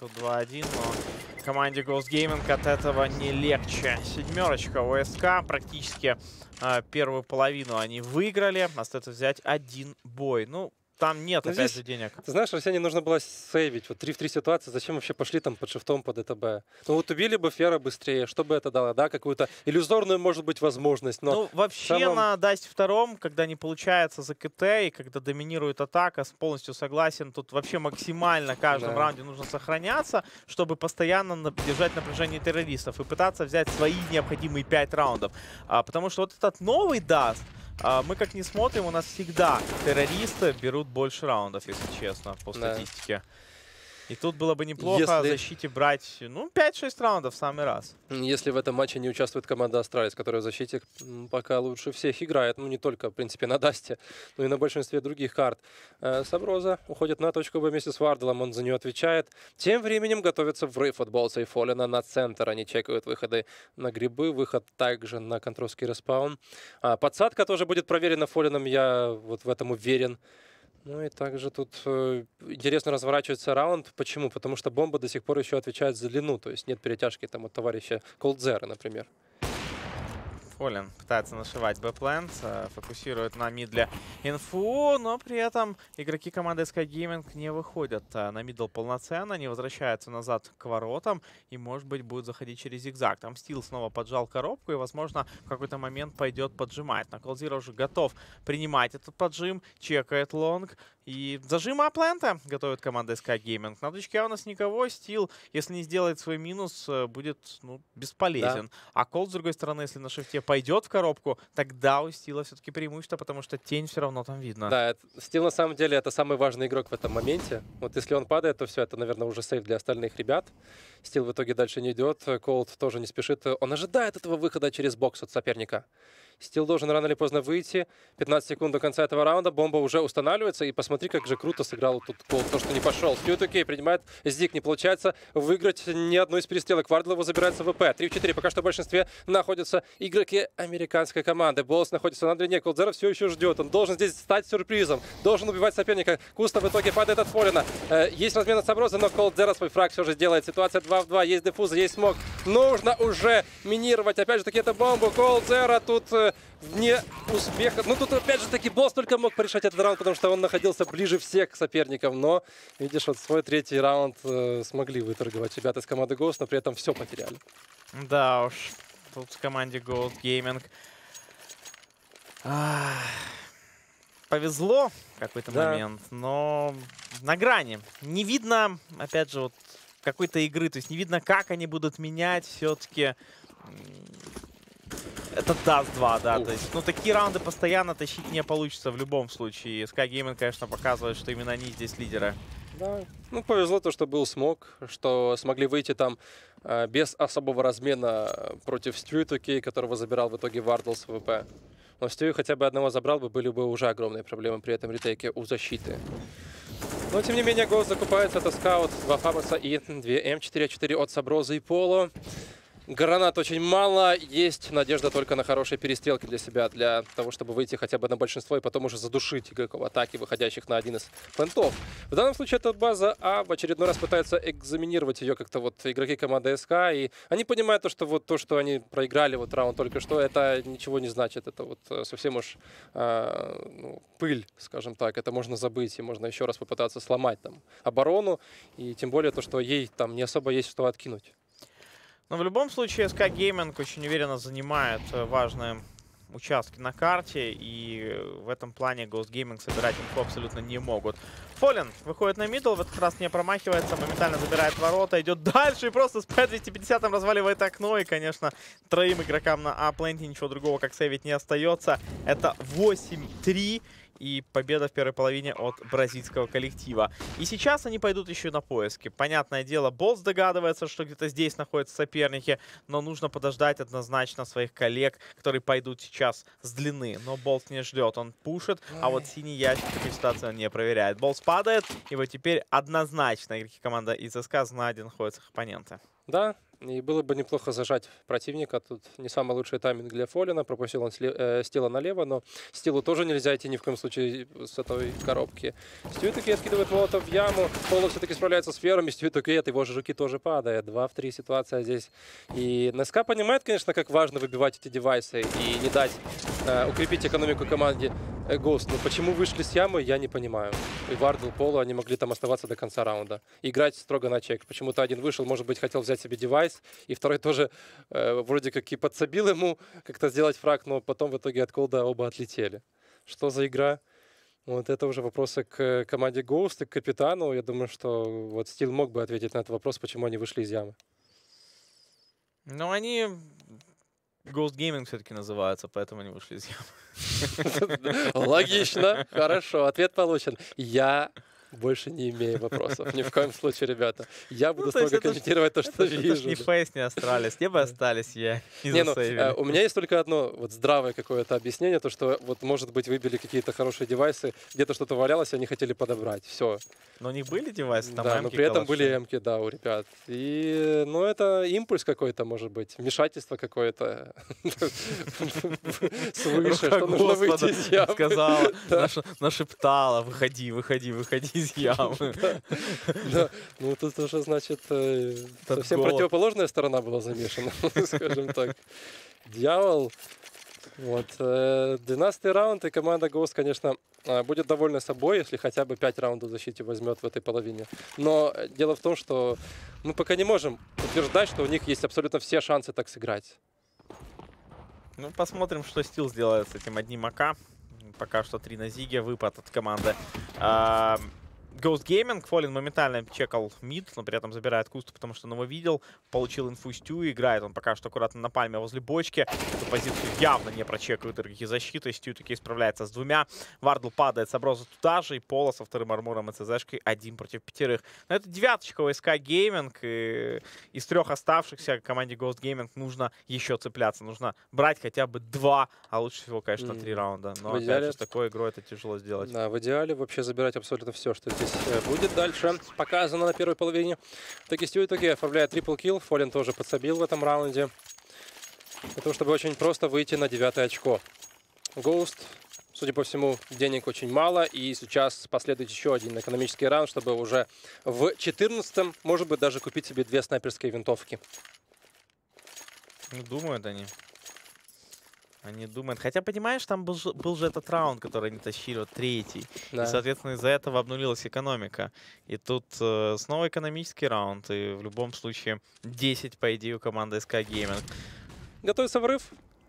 тут 2-1, но команде Ghost Gaming от этого не легче. Семерочка ОСК практически а, первую половину они выиграли. Остается взять один бой. Ну, там нет, Ну, опять здесь же, денег. Ты знаешь, Арсений нужно было сейвить. Вот 3 в 3 ситуации. Зачем вообще пошли там под шифтом под ДТБ? Ну вот убили бы Фера быстрее. Что бы это дало? Да, какую-то иллюзорную, может быть, возможность. Но ну, вообще целом- на Дасте втором, когда не получается за КТ и когда доминирует атака, с- полностью согласен, тут вообще максимально в каждом Да. раунде нужно сохраняться, чтобы постоянно держать напряжение террористов и пытаться взять свои необходимые 5 раундов. А, потому что вот этот новый Dust, а, мы как не смотрим, у нас всегда террористы берут больше раундов, если честно, по Да. статистике. И тут было бы неплохо Если- защите брать, ну, 5-6 раундов в самый раз. Если в этом матче не участвует команда Astralis, которая в защите пока лучше всех играет, ну не только, в принципе, на Дасте, но и на большинстве других карт. Э, Саброза уходит на точку Б вместе с Варделом, он за нее отвечает. Тем временем готовится врыв от Болса и Фолина на центр. Они чекают выходы на грибы, выход также на контрольский респаун. А, подсадка тоже будет проверена Фолином, я вот в этом уверен. Ну и также тут э, интересно разворачивается раунд. Почему? Потому что бомба до сих пор еще отвечает за длину, то есть нет перетяжки там от товарища Колдзера, например. Фолин пытается прошивать B plant, э, фокусирует на мидле инфу, но при этом игроки команды SK Gaming не выходят э, на middle полноценно, не возвращаются назад к воротам и, может быть, будут заходить через зигзаг. Там Стил снова поджал коробку и, возможно, в какой-то момент пойдет поджимать. На Колзира уже готов принимать этот поджим, чекает лонг. И зажима аплента готовит команда SK Gaming. На точке А у нас никого. Стил, если не сделает свой минус, э, будет ну, бесполезен. А Колд, с другой стороны, если на шифте пойдет в коробку, тогда у Стила все-таки преимущество, потому что тень все равно там видно. Да, это- Стил на самом деле это самый важный игрок в этом моменте. Вот если он падает, то все, это, наверное, уже сейф для остальных ребят. Стил в итоге дальше не идет, Колд тоже не спешит. Он ожидает этого выхода через бокс от соперника. Стил должен рано или поздно выйти. 15 секунд до конца этого раунда. Бомба уже устанавливается. И посмотри, как же круто сыграл тут Колд. То, что не пошел. Stewie2K, принимает. Зик не получается выиграть ни одну из перестрелок. Вардл его забирает с АВП. 3 в 4. Пока что в большинстве находятся игроки американской команды. Болс находится на длине. Колдзера все еще ждет. Он должен здесь стать сюрпризом. Должен убивать соперника. Куста в итоге падает от Фолина. Э, есть размен от но Колдзера свой фраг все же сделает. Ситуация 2 в 2. Есть дефуза, есть смог. Нужно уже минировать. Опять же таки, это бомбу. Колдзера тут э, вне успеха. Ну, тут опять же таки босс только мог порешать этот раунд, потому что он находился ближе всех к соперникам. Но, видишь, вот свой третий раунд э, смогли выторговать ребята из команды Ghost, но при этом все потеряли. Да уж, тут в команде Gold Gaming. Ах, Повезло в какой-то Да. момент, но на грани. Не видно, опять же, вот какой-то игры, то есть не видно, как они будут менять все-таки. Это даст 2, да. То есть, ну, такие раунды постоянно тащить не получится в любом случае. Sky Gaming, конечно, показывает, что именно они здесь лидеры. Да. Ну, повезло то, что был смог, что смогли выйти там э, без особого размена э, против Стьюитуки, которого забирал в итоге Вардл с ВП. Но Стью хотя бы одного забрал бы, были бы уже огромные проблемы при этом ретейке у защиты. Но, тем не менее, гол закупается. Это скаут, два Фабоса и 2 М4-4 от Саброза и Поло. Гранат очень мало. Есть надежда только на хорошие перестрелки для себя, для того, чтобы выйти хотя бы на большинство и потом уже задушить игроков атаки, выходящих на один из плентов. В данном случае это база А в очередной раз пытаются экзаменировать ее как-то вот игроки команды СК. И они понимают то, что вот то, что они проиграли вот раунд только что, это ничего не значит. Это вот э, совсем уж а, ну, пыль, скажем так. Это можно забыть и можно еще раз попытаться сломать там оборону. И тем более то, что ей там не особо есть что откинуть. Но в любом случае SK Gaming очень уверенно занимает э, важные участки на карте, и в этом плане Ghost Gaming собирать инфу абсолютно не могут. Фолин выходит на мидл, в этот раз не промахивается, моментально забирает ворота, идет дальше и просто с P250 разваливает окно, и, конечно, троим игрокам на А-пленте ничего другого, как сейвить не остается. Это 8-3 и победа в первой половине от бразильского коллектива. И сейчас они пойдут еще на поиски. Понятное дело, Болс догадывается, что где-то здесь находятся соперники, но нужно подождать однозначно своих коллег, которые пойдут сейчас с длины. Но Болс не ждет, он пушит, а вот синий ящик ситуации он не проверяет. Болс падает, и вот теперь однозначно игроки команды из СК знают, где находятся их оппоненты. Да, и было бы неплохо зажать противника. Тут не самый лучший тайминг для Фолина. Пропустил он э, Стила налево, но Стилу тоже нельзя идти ни в коем случае с этой коробки. Стью таки откидывает молотов в яму. Поло все-таки справляется с фером, и Стью таки его же жуки тоже падает. Два в три ситуация здесь. И НСК понимает, конечно, как важно выбивать эти девайсы и не дать э, укрепить экономику команде Ghost. Но почему вышли с ямы, я не понимаю. И Вардл, Поло, они могли там оставаться до конца раунда. Играть строго на чек. Почему-то один вышел, может быть, хотел взять себе девайс, и второй тоже э, вроде как и подсобил ему как-то сделать фраг, но потом в итоге от колда оба отлетели. Что за игра? Вот это уже вопросы к э, команде Ghost и к капитану. Я думаю, что вот Стил мог бы ответить на этот вопрос, почему они вышли из ямы. Но они Ghost Gaming все-таки называются, поэтому они вышли из ямы. Логично. Хорошо, ответ получен. Я Больше не имею вопросов. Ни в коем случае, ребята. Я буду Ну, то есть строго комментировать то, что Это вижу. не да. фейс, не остались. Не бы остались, я не Не, ну, э, у меня есть только одно вот здравое какое-то объяснение, то что вот может быть выбили какие-то хорошие девайсы, где-то что-то валялось, они хотели подобрать. Все. Но у них были девайсы, там Да, но при этом были эмки, да, у ребят. И, ну, это импульс какой-то, может быть, вмешательство какое-то свыше, что нужно выйти из. Сказала, наш- нашептала, выходи, выходи, выходи из ямы. Да, ну тут уже, значит, э, Этот совсем голод. противоположная сторона была замешана, скажем так. Дьявол. Вот. э, 12 раунд, и команда Ghost, конечно, э, будет довольна собой, если хотя бы 5 раундов в защите возьмет в этой половине. Но дело в том, что мы пока не можем утверждать, что у них есть абсолютно все шансы так сыграть. Ну, посмотрим, что Стил сделает с этим одним АК. Пока что 3 на Зиге, выпад от команды. А, Ghost Gaming, Фолин моментально чекал мид, но при этом забирает кусту, потому что он его видел. Получил инфу Стю, играет он пока что аккуратно на пальме возле бочки. Эту позицию явно не прочекают игроки защиты. Стю таки справляется с двумя. Вардл падает с оброза туда же, и Пола со вторым армором и ЦЗшкой один против пятерых. Но это девяточка у СК Gaming. И из трех оставшихся команде Ghost Gaming нужно еще цепляться. Нужно брать хотя бы два, а лучше всего, конечно, три раунда. Но опять же, с такой игрой это тяжело сделать. Да, в идеале вообще забирать абсолютно все, что здесь будет дальше. Показано на первой половине. Таки Стю итоге оформляет трипл килл. Фолин тоже подсобил в этом раунде. Для того, чтобы очень просто выйти на девятое очко. Гоуст, судя по всему, денег очень мало. И сейчас последует еще один экономический раунд, чтобы уже в 14 может быть, даже купить себе две снайперские винтовки. Ну, думают они. Они думают. Хотя, понимаешь, там был же, был же этот раунд, который они тащили, вот третий. Да. И, соответственно, из-за этого обнулилась экономика. И тут э, снова экономический раунд. И в любом случае 10, по идее, у команды СК Gaming. Готовится врыв.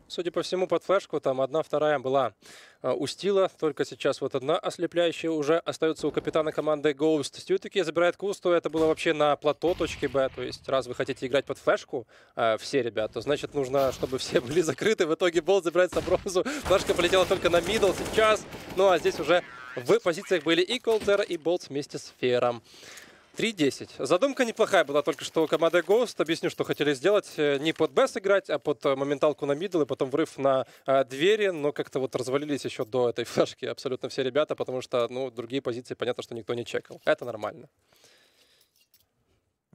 Судя по всему, под флешку там одна, вторая была а, у Стила. Только сейчас вот одна ослепляющая уже остается у капитана команды Ghost. Стютики забирает Кусту. Это было вообще на плато точки Б. То есть, раз вы хотите играть под флешку, а, все ребят, то значит нужно, чтобы все были закрыты. В итоге Болт забирает Саброзу. Флешка полетела только на мидл сейчас. Ну а здесь уже в позициях были и Колдзера, и Болтз вместе с Фером. 3-10. Задумка неплохая была только что у команды Ghost. Объясню, что хотели сделать. Э, Не под Б сыграть, а под э, моменталку на middle и потом врыв на э, двери. Но как-то вот развалились еще до этой флешки абсолютно все ребята, потому что, ну, другие позиции, понятно, что никто не чекал. Это нормально.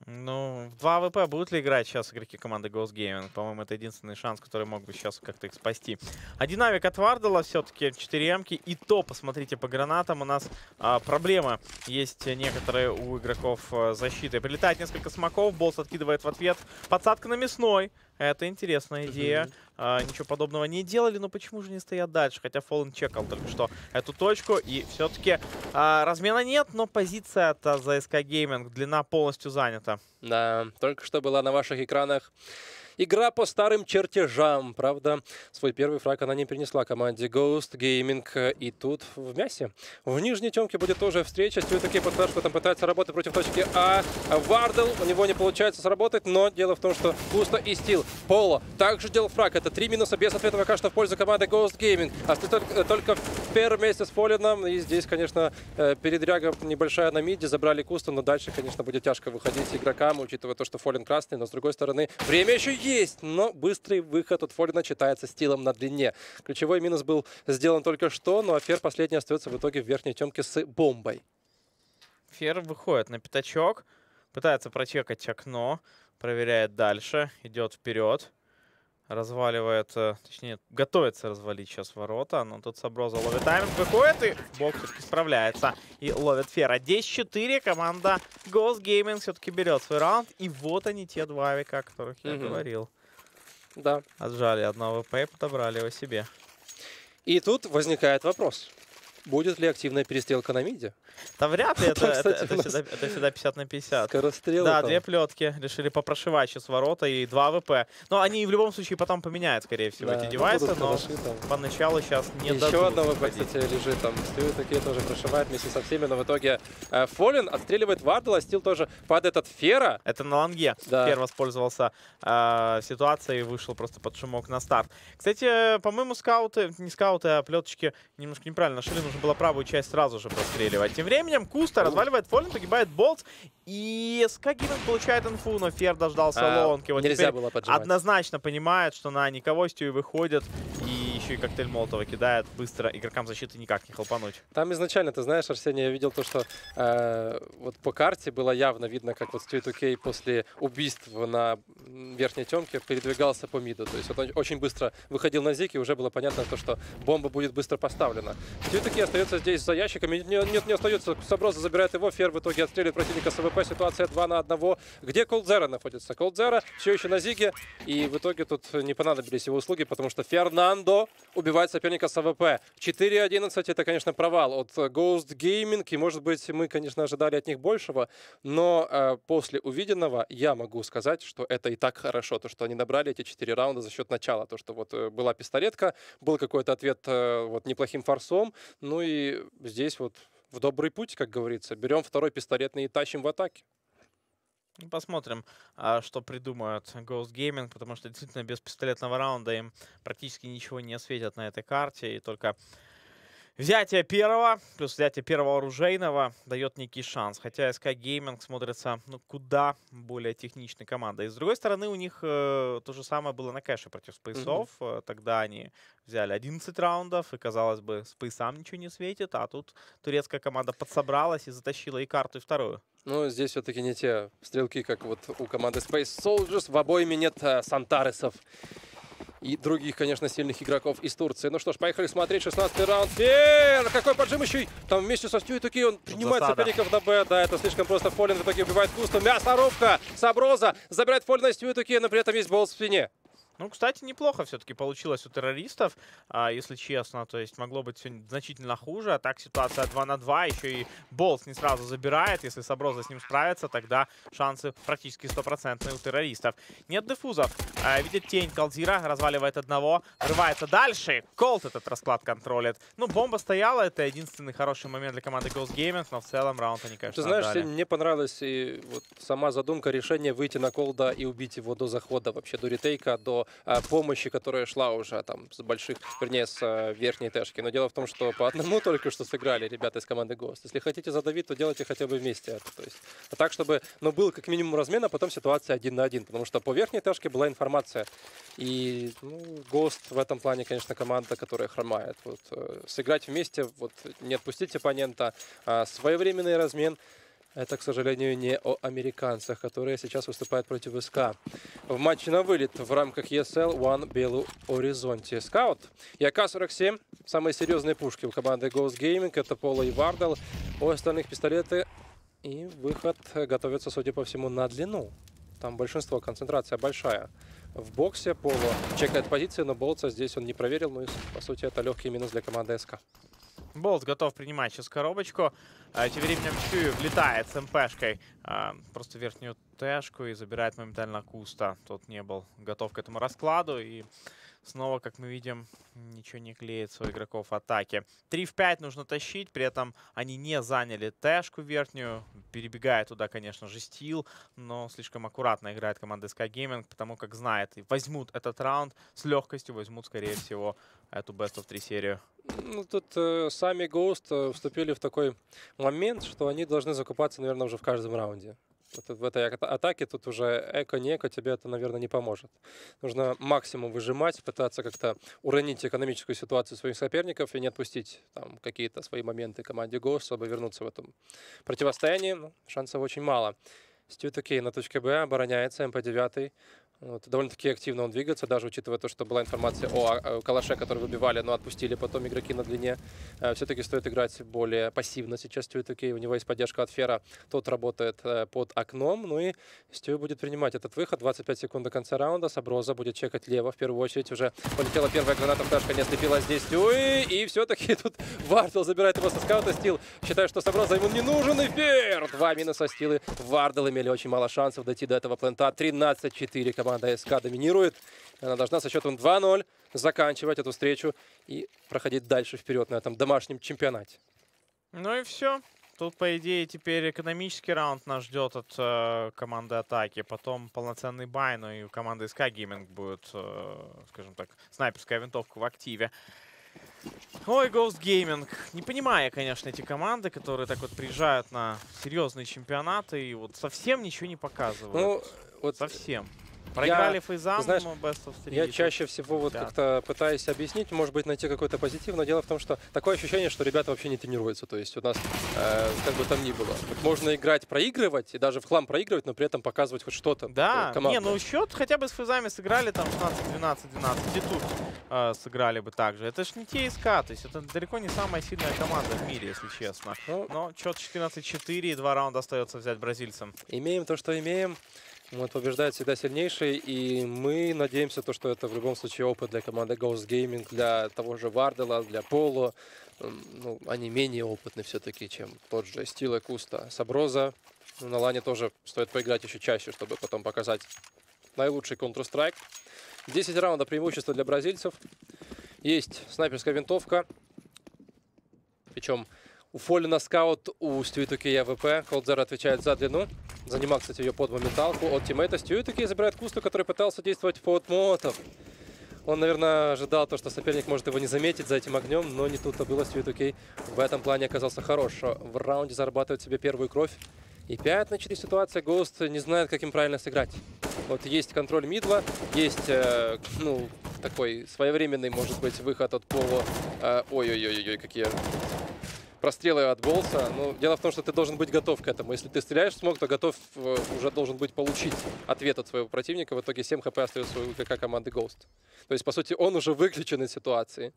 Ну, в 2 АВП будут ли играть сейчас игроки команды Ghost Gaming? По-моему, это единственный шанс, который мог бы сейчас как-то их спасти. Один авик от Вардала, все-таки 4 эмки. И то, посмотрите, по гранатам у нас а, проблемы есть некоторые у игроков а, защиты. Прилетает несколько смоков, Болс откидывает в ответ. Подсадка на мясной. Это интересная идея. А, ничего подобного не делали, но почему же не стоят дальше? Хотя Фоллен чекал только что эту точку. И все-таки размена нет, но позиция от а, ЗСК Gaming, длина полностью занята. Да, только что была на ваших экранах игра по старым чертежам. Правда, свой первый фраг она не принесла команде Ghost Gaming. И тут в мясе. В нижней темке будет тоже встреча. Стю таки под флешку там пытается работать против точки А. Вардел, у него не получается сработать, но дело в том, что Густо и Стил. Поло также делал фраг. Это три минуса без ответа пока что в пользу команды Ghost Gaming. Остается только, только Фер вместе с Фолином. И здесь, конечно, э, передряга небольшая на миде. Забрали Кусту, но дальше, конечно, будет тяжко выходить игрокам, учитывая то, что Фолин красный. Но, с другой стороны, время еще есть, но быстрый выход от Фолина читается стилом на длине. Ключевой минус был сделан только что, но Фер последний остается в итоге в верхней темке с бомбой. Фер выходит на пятачок, пытается прочекать окно, проверяет дальше, идет вперед, разваливает, э, точнее, готовится развалить сейчас ворота, но тут Саброза ловит тайминг, выходит и бок все-таки справляется и ловит Фера. 10-4, команда Ghost Gaming все-таки берет свой раунд, и вот они, те два авика, о которых я Мгм. говорил. Да. Отжали одного ВП и подобрали его себе. И тут возникает вопрос. Будет ли активная перестрелка на миде? Да вряд ли, это, всегда, это всегда 50 на 50. Скорострелы Да, там. две плетки. Решили попрошивать сейчас ворота и два ВП. Но они в любом случае потом поменяют, скорее всего, Да, эти девайсы. Но там. поначалу сейчас не Еще дадут одного ВП, кстати, лежит там. Стил такие тоже прошивает вместе со всеми, но в итоге э, Фолин отстреливает Вардала, Стил тоже падает от Фера. Это на ланге. Да. Фер воспользовался э, ситуацией и вышел просто под шумок на старт. Кстати, по-моему, скауты, не скауты, а плеточки немножко неправильно нашли. Нужно было правую часть сразу же простреливать. Тем временем Куста разваливает Фолин, погибает Болтс. И Скагинен получает инфу, но Фер дождался А, лонки. Вот нельзя было поджимать. однозначно понимает, что на никого Стюи выходит. Еще и коктейль Молотова кидает быстро. Игрокам защиты никак не хлопануть. Там изначально, ты знаешь, Арсений, я видел то, что э, вот по карте было явно видно, как вот Stewie2K после убийств на верхней темке передвигался по миду. То есть вот он очень быстро выходил на зик, и уже было понятно то, что бомба будет быстро поставлена. Stewie2K остается здесь за ящиками. Нет, нет, не остается. Саброза забирает его, Фер в итоге отстреливает противника с АВП. Ситуация 2 на 1. Где Колдзера находится? Колдзера все еще на зиге, и в итоге тут не понадобились его услуги, потому что Фернандо убивает соперника с АВП. 4-11 это, конечно, провал от э, Ghost Gaming, и, может быть, мы, конечно, ожидали от них большего, но э, после увиденного я могу сказать, что это и так хорошо, то, что они набрали эти 4 раунда за счет начала, то, что вот э, была пистолетка, был какой-то ответ э, вот неплохим форсом, ну и здесь вот в добрый путь, как говорится, берем второй пистолетный и тащим в атаке. Ну, Посмотрим, а, что придумают Ghost Gaming, потому что действительно без пистолетного раунда им практически ничего не светят на этой карте. И только взятие первого плюс взятие первого оружейного дает некий шанс. Хотя SK Gaming смотрится ну, куда более техничной командой. И с другой стороны, у них э, то же самое было на кэше против спейсов. Э, Тогда они взяли 11 раундов, и, казалось бы, спейсам ничего не светит. А тут турецкая команда подсобралась и затащила и карту, и вторую. Ну, здесь все-таки не те стрелки, как вот у команды Space Soldiers. В обоими нет э, Сантаресов и других, конечно, сильных игроков из Турции. Ну что ж, поехали смотреть 16 раунд. Фер! Какой поджим еще! и Там вместе со Стюи такие он принимает засада. соперников на Б. Да, это слишком просто. Фолин в итоге убивает Густу. Мясорубка! Саброза забирает Фолина Стюи такие, но при этом есть болт в спине. Ну, кстати, неплохо все-таки получилось у террористов, а, если честно. То есть могло быть все значительно хуже. А так ситуация 2 на 2. Еще и Болт не сразу забирает. Если Саброза с ним справится, тогда шансы практически стопроцентные у террористов. Нет дефузов. А, видит тень Калдира, разваливает одного, врывается дальше. Колт этот расклад контролит. Ну, бомба стояла. Это единственный хороший момент для команды Ghost Gaming. Но в целом раунд они, конечно, Ты знаешь, отдали. Мне понравилась и вот сама задумка, решение выйти на колда и убить его до захода, вообще до ретейка, до а, помощи, которая шла уже там с больших, вернее, с а, верхней тэшки. Но дело в том, что по одному только что сыграли ребята из команды Ghost. Если хотите задавить, то делайте хотя бы вместе это. То есть, а так, чтобы, ну, был как минимум размен, а потом ситуация один на один. Потому что по верхней тэшке была информация. И, ну, Ghost в этом плане, конечно, команда, которая хромает. Вот, э, сыграть вместе, вот, не отпустить оппонента, а, своевременный размен. Это, к сожалению, не о американцах, которые сейчас выступают против СК. В матче на вылет в рамках ESL One Белу Оризонте. Скаут и АК-47. Самые серьезные пушки у команды Ghost Gaming. Это Пола и Вардал. У остальных пистолеты. И выход готовится, судя по всему, на длину. Там большинство, концентрация большая. В боксе Поло чекает позиции, но Болтса здесь он не проверил. Ну и, по сути, это легкий минус для команды СК. Болт готов принимать сейчас коробочку. А, тем временем Чую влетает с МПшкой а, просто верхнюю тэшку и забирает моментально Куста. Тот не был готов к этому раскладу. И снова, как мы видим, ничего не клеится у игроков атаки. 3 в 5 нужно тащить, при этом они не заняли тэшку верхнюю. Перебегает туда, конечно же, Стил, но слишком аккуратно играет команда SK Gaming, потому как знает, возьмут этот раунд с легкостью, возьмут, скорее всего, эту Best of 3 серию. Ну, тут э, сами Ghost э, вступили в такой момент, что они должны закупаться, наверное, уже в каждом раунде. В этой ата- атаке тут уже эко, не эко, тебе это, наверное, не поможет. Нужно максимум выжимать, пытаться как-то уронить экономическую ситуацию своих соперников и не отпустить там какие-то свои моменты команде Ghost, чтобы вернуться в этом противостоянии. Ну, шансов очень мало. Стьют Кей на точке Б обороняется, МП-9. Вот, довольно-таки активно он двигается, даже учитывая то, что была информация о, о калаше, который выбивали, но отпустили потом игроки на длине. Все-таки стоит играть более пассивно сейчас Кей. У него есть поддержка от Фера, тот работает э, под окном. Ну и Стью будет принимать этот выход. 25 секунд до конца раунда. Саброза будет чекать лево. В первую очередь уже полетела первая граната, Дашка не ослепила здесь Стью. И все-таки тут Вардел забирает его со скаута. Стил считает, что Саброза ему не нужен. И Фер! Два минуса Стилы. Вардел имели очень мало шансов дойти до этого плента. 13-4 команда СК доминирует. Она должна со счетом 2-0 заканчивать эту встречу и проходить дальше вперед на этом домашнем чемпионате. Ну и все. Тут, по идее, теперь экономический раунд нас ждет от э, команды атаки. Потом полноценный бай, но и у команды SK Gaming будет, э, скажем так, снайперская винтовка в активе. Ой, Ghost Gaming. Не понимаю, конечно, эти команды, которые так вот приезжают на серьезные чемпионаты и вот совсем ничего не показывают. Ну, вот совсем. Проиграли фейзам, знаешь, Best of 3. Я чаще всего вот да. как-то пытаюсь объяснить, может быть, найти какой-то позитив, но дело в том, что такое ощущение, что ребята вообще не тренируются. То есть у нас, э, как бы там ни было, вот можно играть, проигрывать, и даже в хлам проигрывать, но при этом показывать хоть что-то. Да, такое не, ну счет хотя бы с фейзами сыграли там 16-12-12, и тут э, сыграли бы так же. Это ж не те СК, то есть это далеко не самая сильная команда в мире, если честно. Ну, Но счет 14-4, и два раунда остается взять бразильцам. имеем то, что имеем. Вот, побеждает всегда сильнейший, и мы надеемся, то, что это в любом случае опыт для команды Ghost Gaming, для того же Вардела, для Поло. Ну, они менее опытны все-таки, чем тот же Стила Куста. Саброза ну, на лане тоже стоит поиграть еще чаще, чтобы потом показать наилучший Counter-Strike. 10 раундов преимущества для бразильцев. Есть снайперская винтовка. Причем у Фоллина скаут, у Stewie2K АВП. Холдзер отвечает за длину. Занимал, кстати, ее под моменталку от тиммейта. Stewie2K забирает Кусту, который пытался действовать под молотов. Он, наверное, ожидал то, что соперник может его не заметить за этим огнем, но не тут-то было. Стюитукей в этом плане оказался хорош. В раунде зарабатывает себе первую кровь. И 5 на 4 ситуация. Гост не знает, как им правильно сыграть. Вот есть контроль мидла, есть, э, ну, такой своевременный, может быть, выход от пола. Э, Ой-ой-ой-ой, какие прострелы от болса. Но дело в том, что ты должен быть готов к этому. Если ты стреляешь в смог, то готов э, уже должен быть получить ответ от своего противника. В итоге 7 хп остается у ВК команды Ghost. То есть, по сути, он уже выключен из ситуации.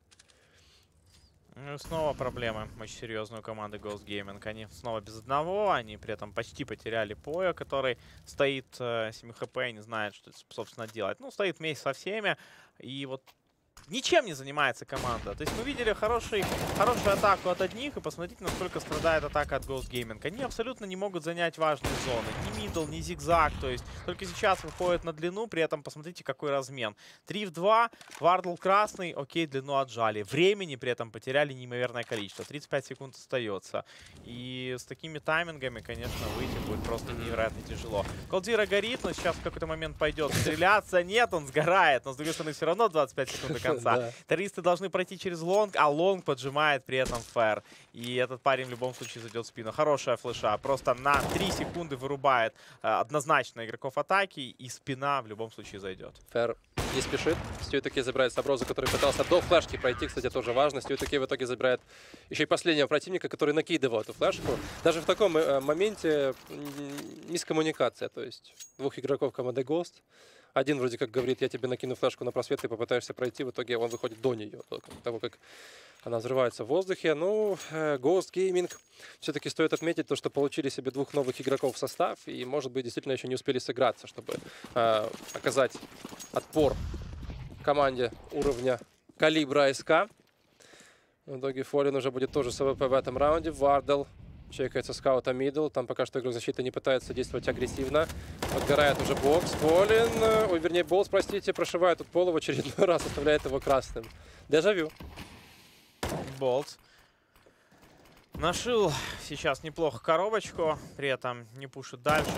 Ну, снова проблемы очень серьезные у команды Ghost Gaming. Они снова без одного, они при этом почти потеряли Поя, который стоит э, 7 хп и не знает, что, собственно, делать. Ну, стоит вместе со всеми, и вот ничем не занимается команда. То есть мы видели хороший, хорошую атаку от одних, и посмотрите, насколько страдает атака от Ghost Gaming. Они абсолютно не могут занять важные зоны. Ни мидл, ни зигзаг. То есть только сейчас выходят на длину, при этом посмотрите, какой размен. 3 в 2, Вардл красный, окей, длину отжали. Времени при этом потеряли неимоверное количество. 35 секунд остается. И с такими таймингами, конечно, выйти будет просто невероятно тяжело. Колдзера горит, но сейчас в какой-то момент пойдет стреляться. Нет, он сгорает. Но с другой стороны, все равно 25 секунд до конца. Да. Террористы должны пройти через long, а long поджимает при этом фэр. И этот парень в любом случае зайдет в спину. Хорошая флеша. Просто на 3 секунды вырубает э, однозначно игроков атаки, и спина в любом случае зайдет. Фэр не спешит. Стюитаки забирает Саброза, который пытался до флешки пройти, кстати, тоже важно. Стюитаки в итоге забирает еще и последнего противника, который накидывал эту флешку. Даже в таком э, моменте мискоммуникация. То есть двух игроков команды Ghost. Один вроде как говорит, я тебе накину флешку на просвет, ты попытаешься пройти. В итоге он выходит до нее, до того, как она взрывается в воздухе. Ну, э, Ghost Gaming все-таки стоит отметить то, что получили себе двух новых игроков в состав. И, может быть, действительно еще не успели сыграться, чтобы э, оказать отпор команде уровня калибра СК. В итоге Фолин уже будет тоже с АВП в этом раунде. Вардел чекает со скаута middle. Там пока что игрок защиты не пытается действовать агрессивно. Подгорает уже бокс. Фолин, э, ой, вернее, Болс, простите, прошивает тут Поло в очередной раз, оставляет его красным. Дежавю. Болтс. Нашил сейчас неплохо коробочку, при этом не пушит дальше.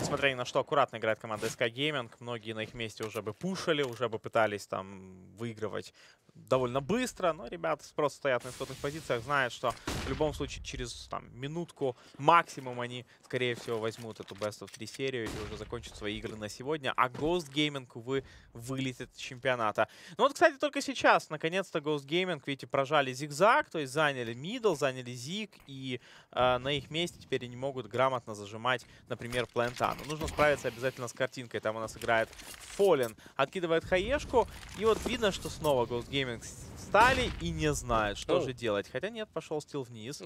Несмотря ни на что, аккуратно играет команда SK Gaming. Многие на их месте уже бы пушили, уже бы пытались там выигрывать довольно быстро. Но ребята просто стоят на исходных позициях, знают, что в любом случае через там, минутку максимум они, скорее всего, возьмут эту Best of 3 серию и уже закончат свои игры на сегодня. А Ghost Gaming, увы, вылетит из чемпионата. Ну вот, кстати, только сейчас, наконец-то, Ghost Gaming, видите, прожали зигзаг, то есть заняли мидл, заняли зиг, и э, на их месте теперь они могут грамотно зажимать, например, плентану. Нужно справиться обязательно с картинкой, там у нас играет Фолен, откидывает хаешку, и вот видно, что снова Ghost Gaming стали и не знают, что Ну. же делать. Хотя нет, пошел стил вниз.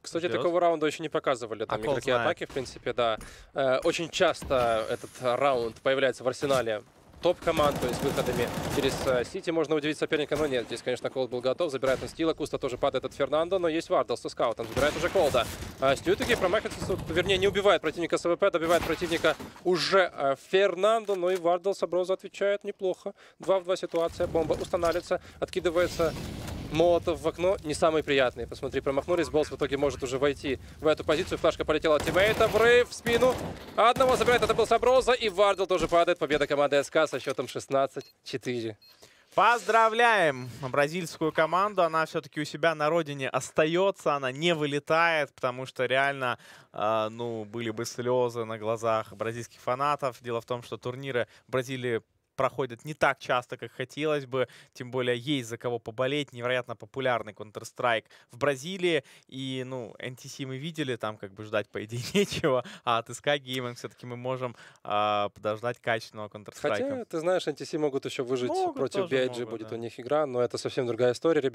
Кстати, Ждёт. такого раунда еще не показывали. Там А игроки знает. атаки, в принципе, да. Э, очень часто этот раунд появляется в арсенале топ-команд, то есть выходами через э, CT можно удивить соперника, но нет. Здесь, конечно, Колд был готов, забирает он стила, Куста тоже падает от Фернандо, но есть Вардал со скаутом, забирает уже Колда. А Stewie2K промахивается, вернее, не убивает противника с АВП, добивает противника уже э, Фернандо, но и Вардал Subroza отвечает неплохо. 2 в 2 ситуация, бомба устанавливается, откидывается Молотов в окно не самый приятный. Посмотри, промахнулись. Болс в итоге может уже войти в эту позицию. Флешка полетела от тиммейта. Врыв в спину. Одного забирает. Это был Саброза. И Вардел тоже падает. Победа команды СК со счетом 16-4. Поздравляем бразильскую команду. Она все-таки у себя на родине остается, она не вылетает, потому что реально, э, ну, были бы слезы на глазах бразильских фанатов. Дело в том, что турниры в Бразилии проходят не так часто, как хотелось бы. Тем более есть за кого поболеть. Невероятно популярный Counter-Strike в Бразилии. И, ну, NTC мы видели, там как бы ждать, по идее, нечего. А от SK Gaming все-таки мы можем а, подождать качественного Counter-Strike. Хотя, ты знаешь, NTC могут еще выжить Могут, против BIG, будет да. у них игра, но это совсем другая история, ребят.